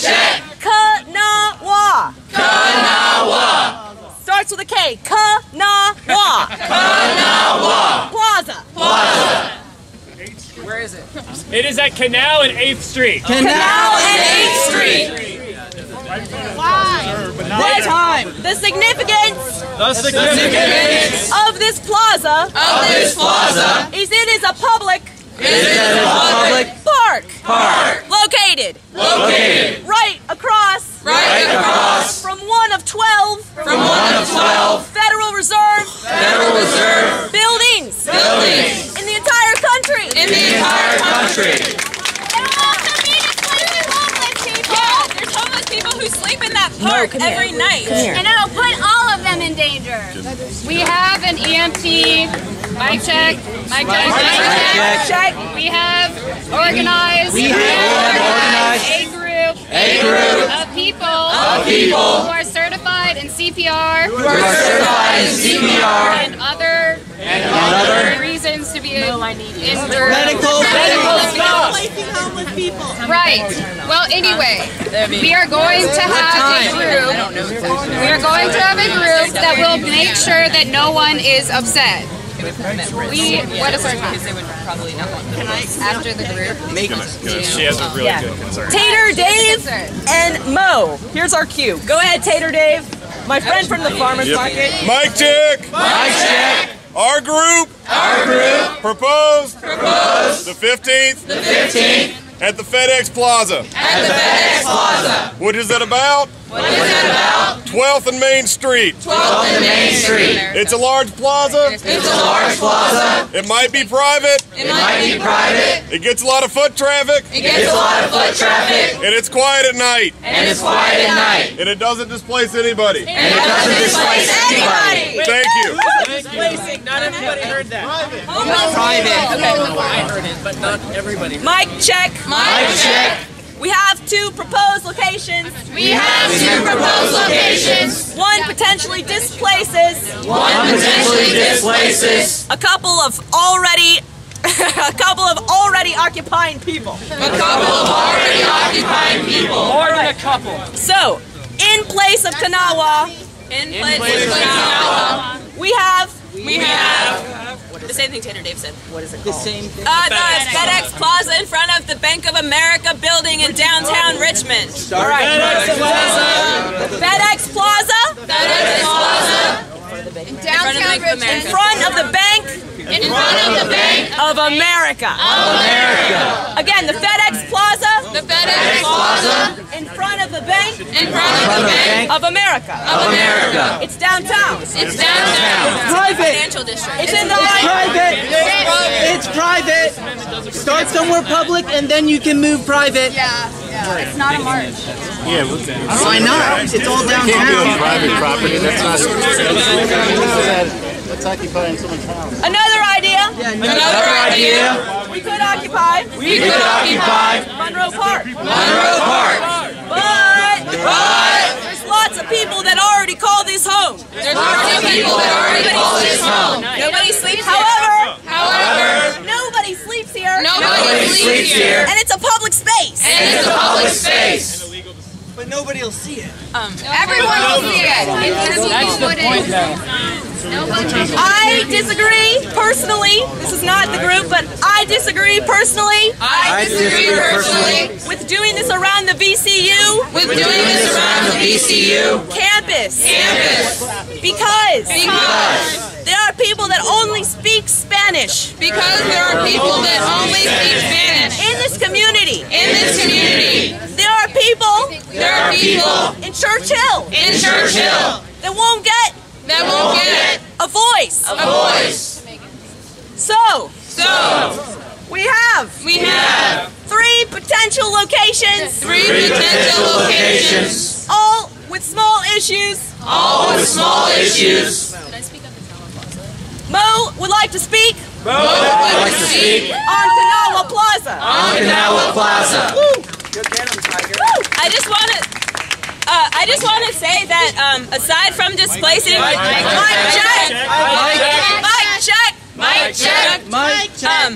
Mic check. Kanawha. Kanawha. Starts with a K. Kanawha. Kanawha. Plaza. Plaza. Where is it? It is at Canal and 8th Street. Canal and 8th Street. Why? What time? The significance. The significance of this plaza. Of this plaza. Is it is a public. Is it a public park. Park. Located. Located. Right across. Right across. From one of twelve. From one of 12 Federal Reserve. Federal Reserve Buildings. Buildings. In the entire country. in the entire country. Yeah, there's homeless people who sleep in that park come here. every night. And it'll put all of them in danger. We have an EMT. Mic check. Mic check. Mic check. We have organized. We have organized a group. a group of people. of people who are certified in CPR. Who are certified in CPR and other and other reasons to be injured. Medical- medical stuff. homeless people. Right. Well, anyway, we are going to have a group. We are going to have a group that will make sure that no one is upset. We, what is our time? After the group? Make She has a really Yeah. good concern. Tater Dave and Mo. Here's our cue. Go ahead, Tater Dave. My friend from the farmers Yep. market. Mic check. Mic check. Our group. Our group Proposed. Proposed. The 15th. The 15th. At the FedEx Plaza. At the FedEx Plaza. What is that about? What is that about? 12th and Main Street. 12th and Main Street. It's a large plaza. It's a large plaza. It might be private. It might be private. It gets a lot of foot traffic. It gets a lot of foot traffic. And it's quiet at night. And it's quiet at night. And it doesn't displace anybody. And it doesn't displace anybody. Thank you. Displacing. Not everybody heard that. Private. Private. Okay. I heard it, but not everybody. Mic check. Mic check. We have two proposed locations. We have two proposed locations. One potentially displaces. One potentially displaces. A couple of already. <laughs> a couple of already occupying people. A couple of already occupying people. More than a couple. So, in place of Kanawha, In place of Kanawha, we have. We have. The same thing Tater Dave said. What is it The same thing. Uh, the FedEx Plaza in front of the Bank of America building in downtown Richmond. All right. FedEx Plaza. FedEx Plaza. Downtown Richmond. In front of the Bank. In front of the Bank of America. America. Again, the FedEx Plaza. The FedEx Plaza. In front of the Bank. In front of the Bank of America. Of America. It's downtown. It's downtown. It's Private. Financial district. It's in the It's private. It's private. Start somewhere public and then you can move private. Yeah, yeah. It's not a march. Yeah, what's that? Why not? It's all downtown. private property. That's not. That's occupying someone's house. Another idea. Another idea. We could occupy. We could occupy Monroe Park. Monroe Park. But, But there's lots of people that already call this home. There's lots of people that already call this home. Nobody sleeps. However, However, nobody sleeps here. Nobody sleeps here. And it's a public space. and it's a public space. But nobody will see it. Um, Everyone will see it. If more people wouldn't. I disagree personally. This is not the group, but I disagree personally. I disagree personally with doing this around the VCU. with doing this around the VCU campus. campus Because. because There are people that only speak Spanish. because there are people that only speak Spanish In this community. in this community. There are people. There are people in Church Hill. in Churchill that won't get that won't get a voice. a voice. So So we have we have three potential locations. three potential locations, All with small issues. all with small issues. Mo would like to speak. Mo would like to speak. On Kanawha Plaza. On Kanawha Plaza. Woo. I just want to. Uh, I just want to say that um, aside from displacing, Mic check. Mic check, Mic check. Mic check,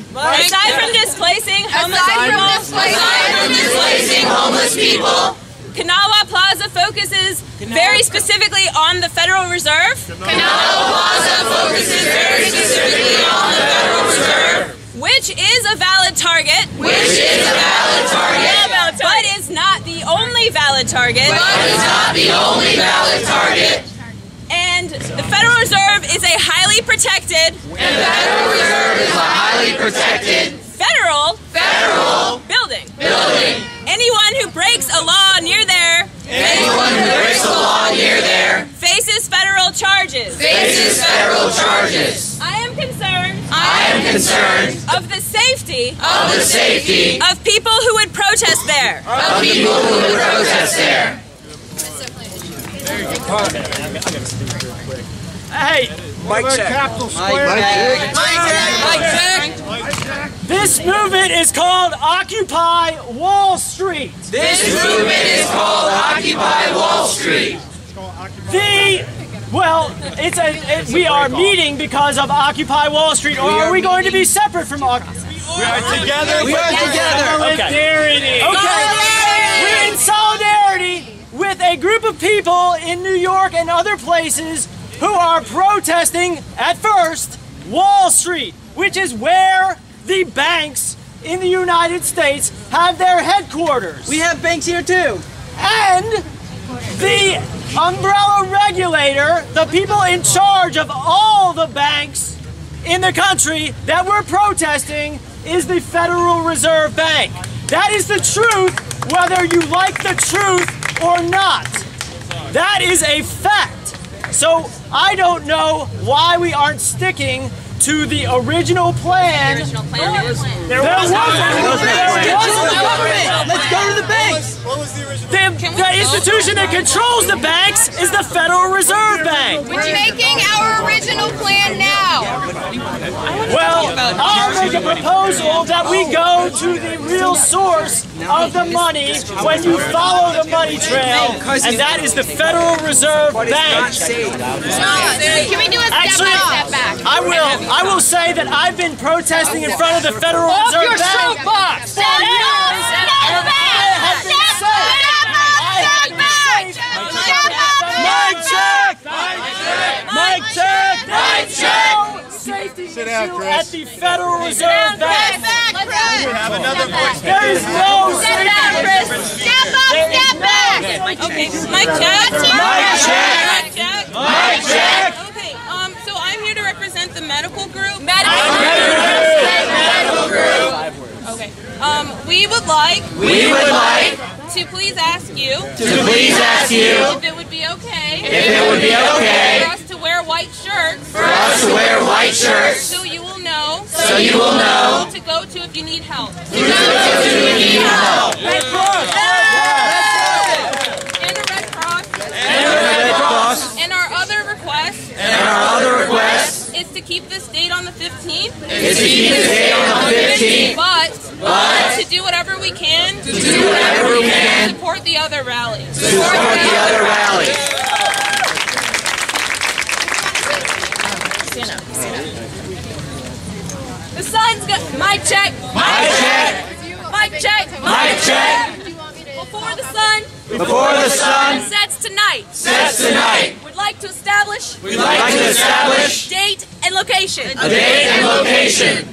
aside from displacing homeless people, Aside from displacing homeless people. Kanawha Plaza focuses very specifically on the Federal Reserve. Kanawha Plaza focuses very specifically on the Federal Reserve. Which is a valid target. Which is a valid target. But is not the only valid target. But is not the only valid target. And the Federal Reserve is a highly protected. And the Federal Reserve is a highly protected Federal. Federal Building. building. Anyone who breaks a law near there. Anyone who breaks a law near there Faces federal charges. faces federal charges. I am concerned. I am concerned of the safety of the safety of people who would protest there. of people who would protest there. Hey, Mic check. Capitol Square. This movement is called Occupy Wall Street. This movement is called Occupy Wall Street. The well, it's a it, we are meeting because of Occupy Wall Street, or are we going to be separate from Occupy? We are together. We are together. Solidarity. Okay. We're in solidarity with a group of people in New York and other places who are protesting at first Wall Street, which is where the banks in the United States have their headquarters. We have banks here too. And the umbrella regulator, the people in charge of all the banks in the country that we're protesting, is the Federal Reserve Bank. That is the truth, whether you like the truth or not. That is a fact. So I don't know why we aren't sticking to the original plan. Original plan. There was There was Let's go to the banks. The, the institution that controls the banks is the Federal Reserve Bank. We're making our original plan now. Well, I'll make a proposal that we go to the real source of the money when you follow the money trail, and that is the Federal Reserve Bank. Can we do a step by step back? I will. I will say that I've been protesting in front of the Federal Off Reserve your Bank. soapbox! for Step back! I have been saying- I have been saying- Mic check! Mic check! Mic check! Safety issue at the Federal Reserve Bank. There is no Step back, safety Chris. Step up, step back. Okay, mic check. Mic check. Mic check. Okay, um, so I'm here to represent the medical group. Medical group. Um, we would like. We would like To please ask you. to please ask you If it would be okay. If it would be okay For us to wear white shirts. for us to wear white shirts So you will know. So you will know. To go to if you need help. to go to if you need help. Red Cross. And the Red Cross. And the Red Cross. And our other request. And our other request Is to keep this date on the 15th. Is to keep this date on the 15th. But. But- To do whatever we can. To do whatever we can. Support the other rallies. to support the other rallies. Stand up. Stand up. The sun's got. Mic check. Mic check. Mic check. Mic check. Before the sun. Before the sun Sets tonight. sets tonight. We'd like to establish. We'd like to establish and location. a date and location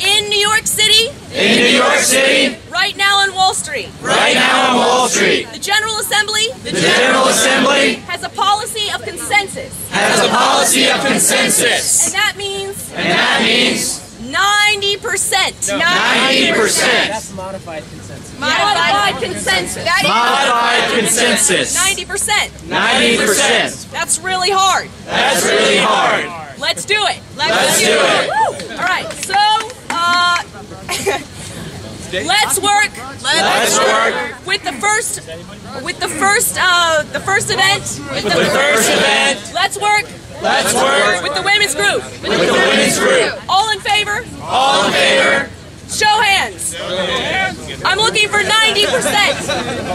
In New York City. in New York City, Right now on Wall Street. right now on Wall Street. The General Assembly. The General Assembly has a policy of consensus. has a policy of consensus. And that means And that means 90%. 90%. That's modified consensus. Modified consensus. That is Modified consensus. 90%. 90%. That's really hard. That's really hard. Let's do it. Let's do it. Woo! All right. So, uh, <laughs> let's work. Let's work. with the first, with the first, uh, the first event. With the first event. Let's work. Let's work. With the women's group. With the women's group. All in favor? All in favor. Show hands. I'm looking for 90%.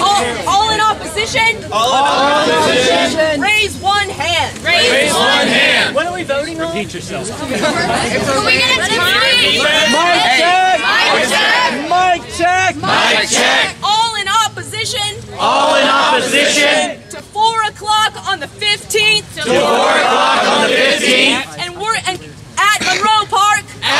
All, all in opposition? All in opposition. Raise one hand. Raise one hand. What are we voting on? Repeat yourself. Mic check. Mic check. Mic check. All in opposition? All in opposition. To 4 o'clock on the 15th. To 4 o'clock on the 15th. And we're and at Monroe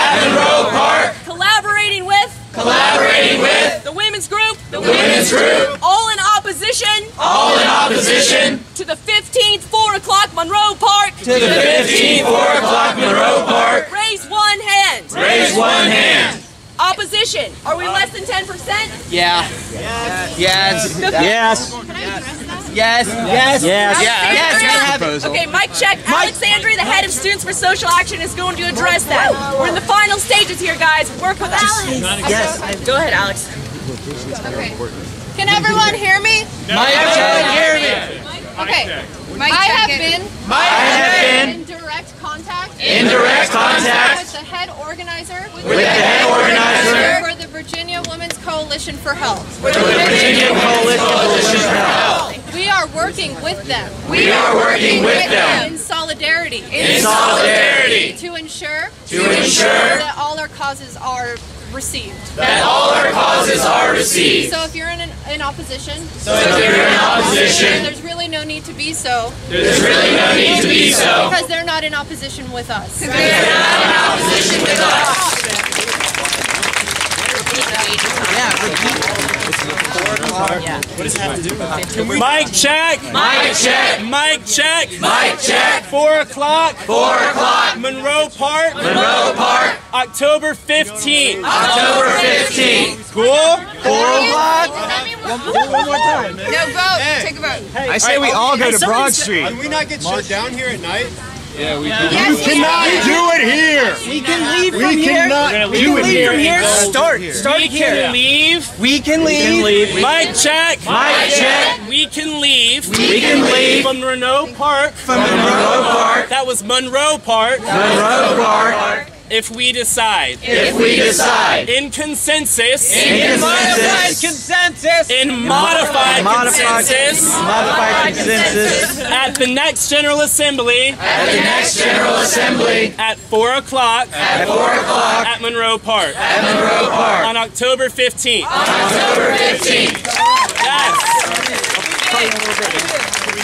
At Monroe Park. Collaborating with. Collaborating with. The women's group. The women's group. All in opposition. All in opposition. To the 15th, 4 o'clock Monroe Park. To the 15th, 4 o'clock Monroe Park. Raise one hand. Raise one hand. Opposition. Are we less than 10%? Yeah. Yes. Yes. Yes. Yes. Yes. Yes. Yes. Okay, mic check. Alexandria, the head of Students for Social Action, is going to address that. We're in the final stages here, guys. Work with us. Yes. Go ahead, Alex. Okay. Can everyone hear me? Mic check. Hear me. Okay. I have been. I have been in direct contact. in direct contact with the head organizer. with the head organizer for the Virginia Women's Coalition for Health. for the Virginia Coalition for Health. We are working with them. We are working with them in solidarity. In solidarity. to ensure To ensure that all our causes are received. that all our causes are received. So if you're in, an, in opposition, So if you're in opposition, there's really no need to be so. there's really no need to be so. Because they're not in opposition with us. They're not in opposition with us. What does it have to do with Mic check. Mic check. Mic check. Mic check. Four o'clock. Four o'clock. Monroe Park. Monroe Park. October 15th. October 15th. Cool? Four o'clock. One more time. No vote. Take a vote. I say we all go to Broad Street. Can we not get shut down here at night? Yeah, we Yes, You cannot do it here. We can leave We from here. cannot we do can it leave here. from here. Start. Here we Start can here. leave. We can leave. Mic check. Mic check. We can leave. We can leave From Monroe Park. From Monroe Park. That was Monroe Park. Monroe Park. If we decide. If we decide. In consensus. In Modified consensus. consensus. In modified Modified consensus. Modified consensus. At the next General Assembly. At the next General Assembly. At 4 o'clock. At 4 o'clock. At Monroe Park. At Monroe Park. On October 15th. October 15th. Yes.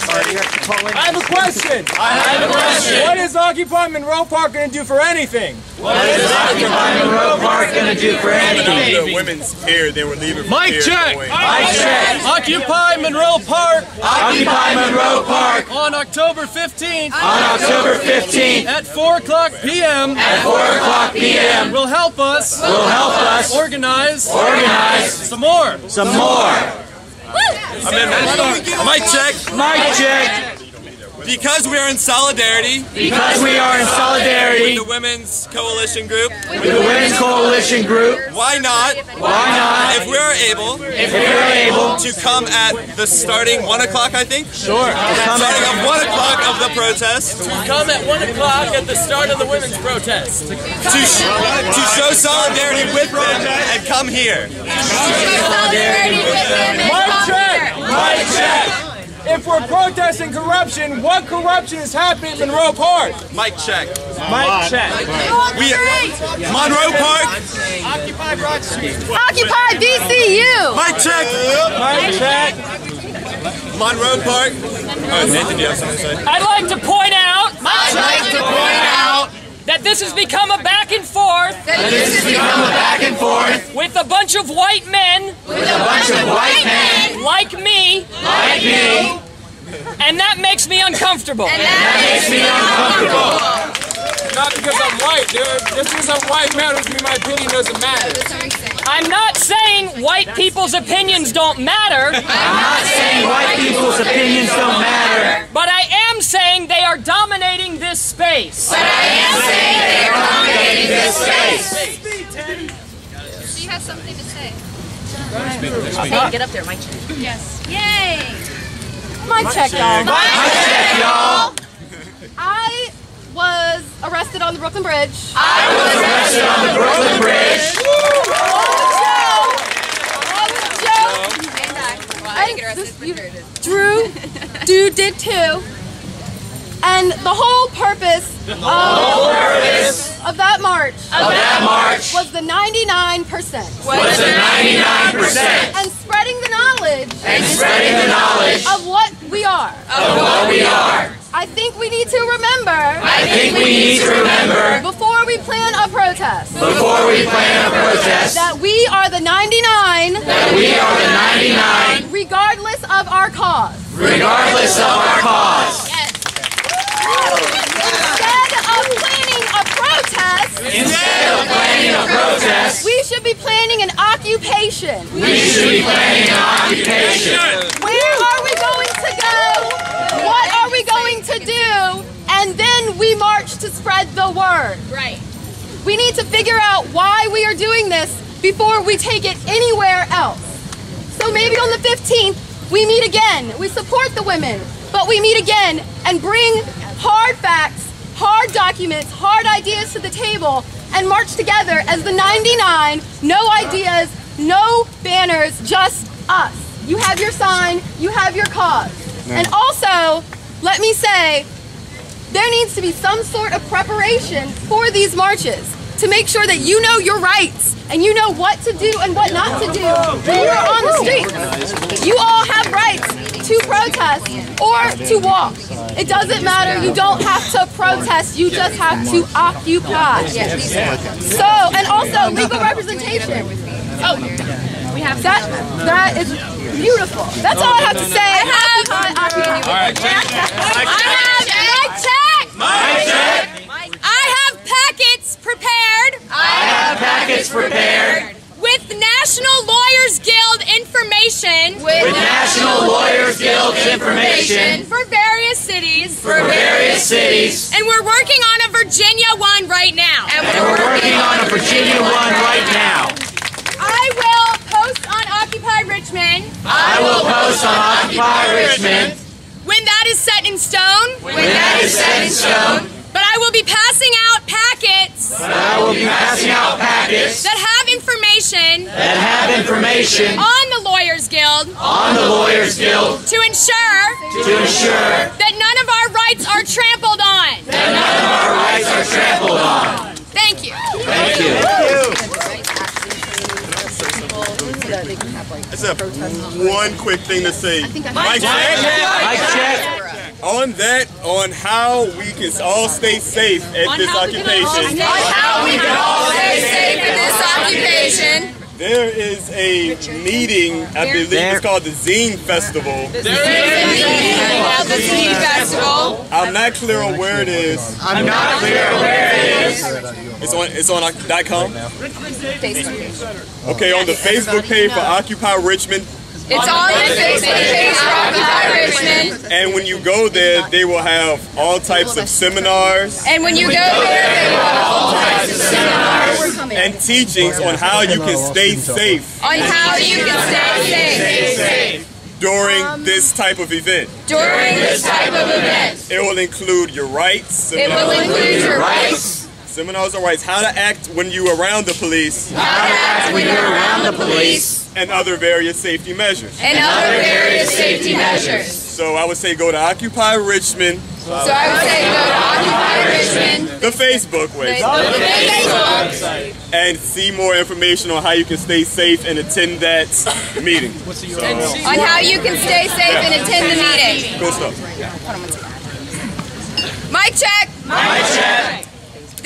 I have a question. I have a question. What is Occupy Monroe Park going to do for anything? What is Occupy Monroe Park going to do for anything? The women's here, they were leaving. from Mic check. going- Mic check. Occupy Monroe Park Occupy Monroe Park on October 15th on October 15th at 4 o'clock p.m. at 4 o'clock p.m. will help us will help us organize organize some more. some more. Mic check. Mic check. Because we are in solidarity Because we are in solidarity with the Women's Coalition Group, with the Women's Coalition Group, why not, why not, if we're able, if we are able to come at the starting 1 o'clock, I think? Sure. Starting at 1 o'clock of the protest To Come at 1 o'clock at the start of the women's protest. to, sh- to show solidarity with them and come here. Show Solidarity with them and Mic come check. here. Mic check. If we're protesting corruption, what corruption is happening in Monroe Park? Mic check. Mic check. We, Monroe Park, Occupy Broad Street. Occupy VCU. mic check. Mic check. Monroe Park. Oh, Nathan, do you have something to say? I'd like to point out I'd like to point out that this has become a back and forth that this has become a back and forth with a bunch of white men with a bunch of white men like me, like me. and that makes me uncomfortable. And That makes me uncomfortable. Not because I'm white, dude. Just because I'm white man doesn't mean my opinion doesn't matter. I'm not saying white people's opinions don't matter, I'm not saying white people's opinions don't matter, but I am saying they are dominating this space. but I am saying they are dominating this space. She has something to say. Hey, get up there, Mike. Yes. Yay. Mic check, y'all. Mic check, y'all. <laughs> I was arrested on the Brooklyn Bridge. I was arrested on the Brooklyn Bridge. Drew, <laughs> dude did too. And the whole purpose, of, whole purpose of that march, of that march was the 99%. Was the 99%. And spreading the knowledge. And spreading the knowledge of what we are. Of what we are. I think we need to remember. I think we need to remember. Before we plan a protest. Before we plan a protest. That we are the 99. That we are the 99. Regardless of our cause. Regardless of our cause. Instead of planning a protest. Instead of planning a protest. We should be planning an occupation. We should be planning an occupation. Where are we going to go? What are we going to do? And then we march to spread the word. Right. We need to figure out why we are doing this before we take it anywhere else. So maybe on the 15th, we meet again. We support the women, but we meet again and bring hard facts, hard documents, hard ideas to the table and march together as the 99, no ideas, no banners, just us. You have your sign, you have your cause. And also, let me say, there needs to be some sort of preparation for these marches to make sure that you know your rights and you know what to do and what not to do when you're on the street. You all have rights to protest or to walk. It doesn't matter. You don't have to protest. You just have to occupy. So, and also legal representation. Oh, we have that. That is beautiful. That's all I have to say. I have. All right. <laughs> I have mic check. Mic check. I have packets prepared. I have packets prepared. With National Lawyers Guild information. With National Lawyers Guild information. For various cities. For various cities. And we're working on a Virginia one right now. And we're working on a Virginia one right now. I will post on Occupy Richmond. I will post on Occupy Richmond. When that is set in stone. When that is set in stone. But I will be passing out packets. But I will be passing out packets. That have information. That have information. On the Lawyers Guild. On the Lawyers Guild. To ensure. To ensure. That none of our rights are trampled on. That none of our rights are trampled on. Thank you. Thank you. It's a one quick thing to say. Mic Mic check. On that, on how we can all stay safe at this occupation. On How we can all stay safe in this occupation. There is a meeting, I believe it's called the Zine Festival. There is a meeting called The Zine Festival. I'm not clear on where it is. I'm not clear on where it is. It's on it's on uh, dot .com? Okay, on the Facebook page for Occupy Richmond. It's on the Facebook page. And when you go there, they will have all types of seminars. And when you go there, they will have all types of seminars and teachings on how you can stay safe. on how you can stay safe during this type of event. during this type of event. It will include your rights. It will include your rights. Seminars on rights, how to act when you're around the police. How to act when you're around the police. And other various safety measures. And other various safety measures. So I would say go to Occupy Richmond. So I would say go to Occupy Richmond. The Facebook website. The Facebook. And see more information on how you can stay safe and attend that meeting. <laughs> On how you can stay safe and attend the meeting. Cool stuff. Mic check. Mic check.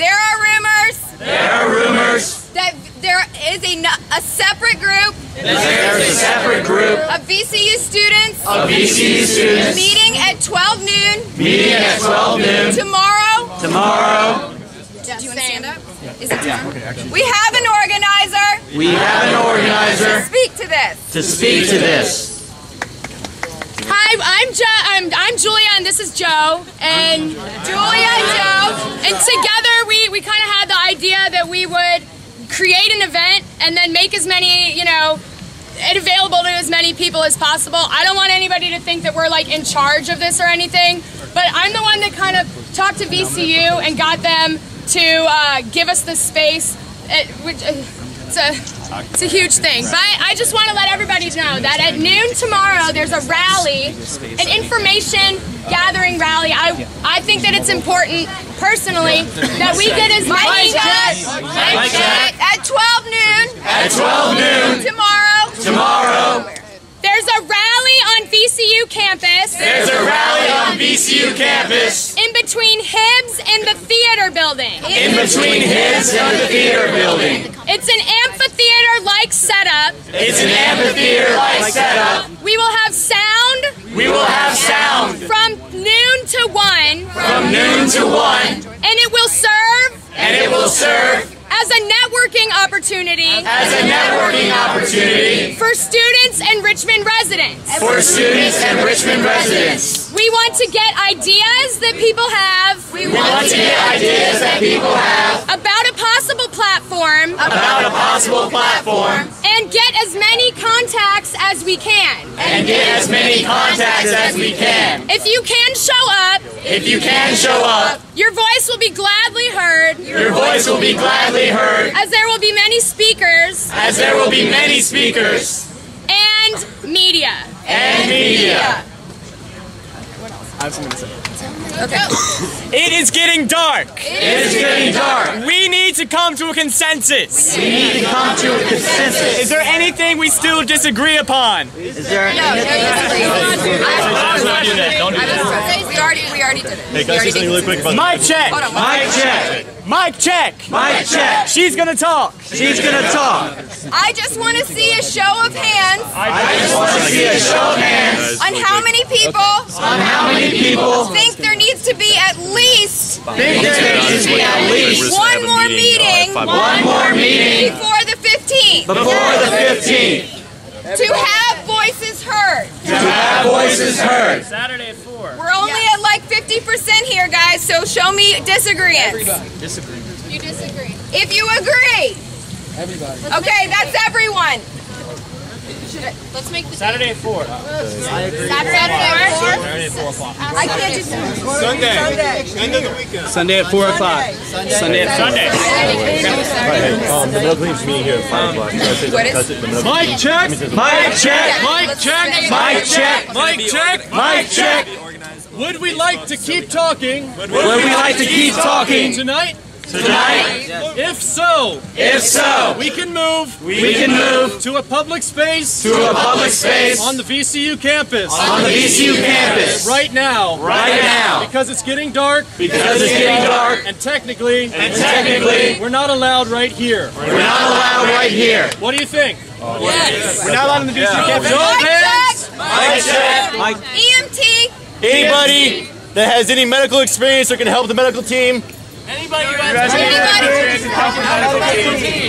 There are rumors. There are rumors. That there is a, a separate group. There is a separate group of VCU students. Of VCU students. Meeting at 12 noon. Meeting at 12 noon. Tomorrow. Tomorrow. Do you want to stand up? Is it time? We have an organizer. We have an organizer. To speak to this. To speak to this. Hi, I'm jo- I'm, I'm Julia and this is Joe. And Julia and Joe. And together we, we kind of had the idea that we would create an event and then make as many, you know, it available to as many people as possible. I don't want anybody to think that we're like in charge of this or anything, but I'm the one that kind of talked to VCU and got them to uh, give us the space. It, which, uh, it's a huge thing. But I, just want to let everybody know that at noon tomorrow there's a rally, an information gathering rally. I I think that it's important personally that we get as many. At 12 noon. At 12 noon. Tomorrow. Tomorrow. There's a rally on VCU campus. There's a rally on VCU campus. In between Hibbs and the theater building. In between Hibbs and the theater building. It's an amphitheater-like setup. It's an amphitheater-like setup. We will have sound. We will have sound. From noon to one. From noon to one. And it will serve. And it will serve as a networking opportunity. As a networking opportunity. For students and Richmond residents. For students and Richmond residents. We want to get ideas that people have. We want to get ideas that people have. About a possible platform. About a possible platform. And get as many contacts as we can. And get as many contacts as we can. If you can show up. If you can show up. Your voice will be gladly heard. Your voice will be gladly heard. As there will be many speakers. As there will be many speakers. And media. And media. I have something to say. Okay. It is getting dark. It is getting dark. We need to come to a consensus. We need to come to a consensus. Is there anything we still disagree upon? Is there? No, no, disagree. Don't do that. Don't do that. We already, we already did it. Hey, can I say something really quick about Mic check. Hold on. Mic check. Mic check. Mic check. She's gonna talk. She's gonna talk. I just want to see a show of hands. I just want to see a show of hands. On how many people? On how many people Think there needs to be at least. think there needs to be at least One more meeting. one more meeting Before the 15th. before the 15th To have voices heard. To have voices heard. Saturday at 4. We're only at like 50% here, guys, so show me disagreements. Disagree. You disagree. If you agree. Everybody. Okay, that's everyone. Let's make the Saturday at 4. Saturday at 4? Saturday at 4 o'clock. I can't do Sunday. End of the weekend. Sunday at 4 o'clock. Sunday at Sunday. Hey, um, the medical team's meeting here at 5 o'clock. Can I say What is- that's it, the medical Mic check. Mic Mic check. Mic check. Mic check. Mic check. Mic check. Would we like to keep talking? Would we like to keep talking tonight? Tonight? If so, If so, we can move. we can move to a public space. to a public space on the VCU campus. on the VCU campus Right now. right now Because it's getting dark. because it's getting dark And technically. and technically We're not allowed right here. we're not allowed right here. What do you think? Yes. We're not allowed in the VCU campus. Show of Mic hands. Mic check. Mike. EMT. Anybody that has any medical experience or can help the medical team, Anybody who has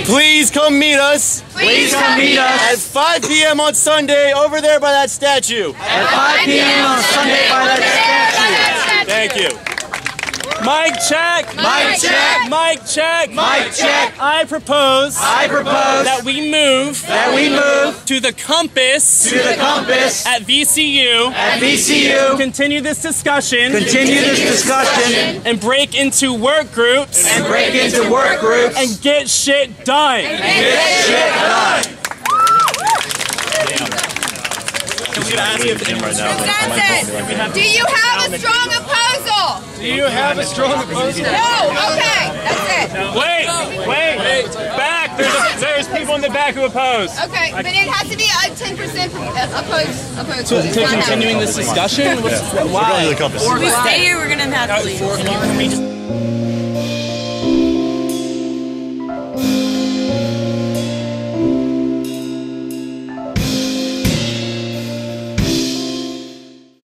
please come meet us Please come meet us. at 5 p.m. on Sunday over there by that statue. at 5 p.m. on Sunday by that statue. Thank you. Mic check. Mic check. Mic check. Mic check. I propose I propose that we move that we move to the compass to the compass at VCU. at VCU. Continue this discussion Continue this discussion and break into work groups and break into work groups and get shit done. get shit done. Consensus. Do you have a strong proposal? Do you have a strong proposal? No. Okay. That's it. Wait, wait, back. There's, a, there's people in the back who oppose. Okay, but it has to be a 10% opposed. Opposed. To, to continuing this discussion? What's, why? the compass. If we stay here, we're gonna have to leave.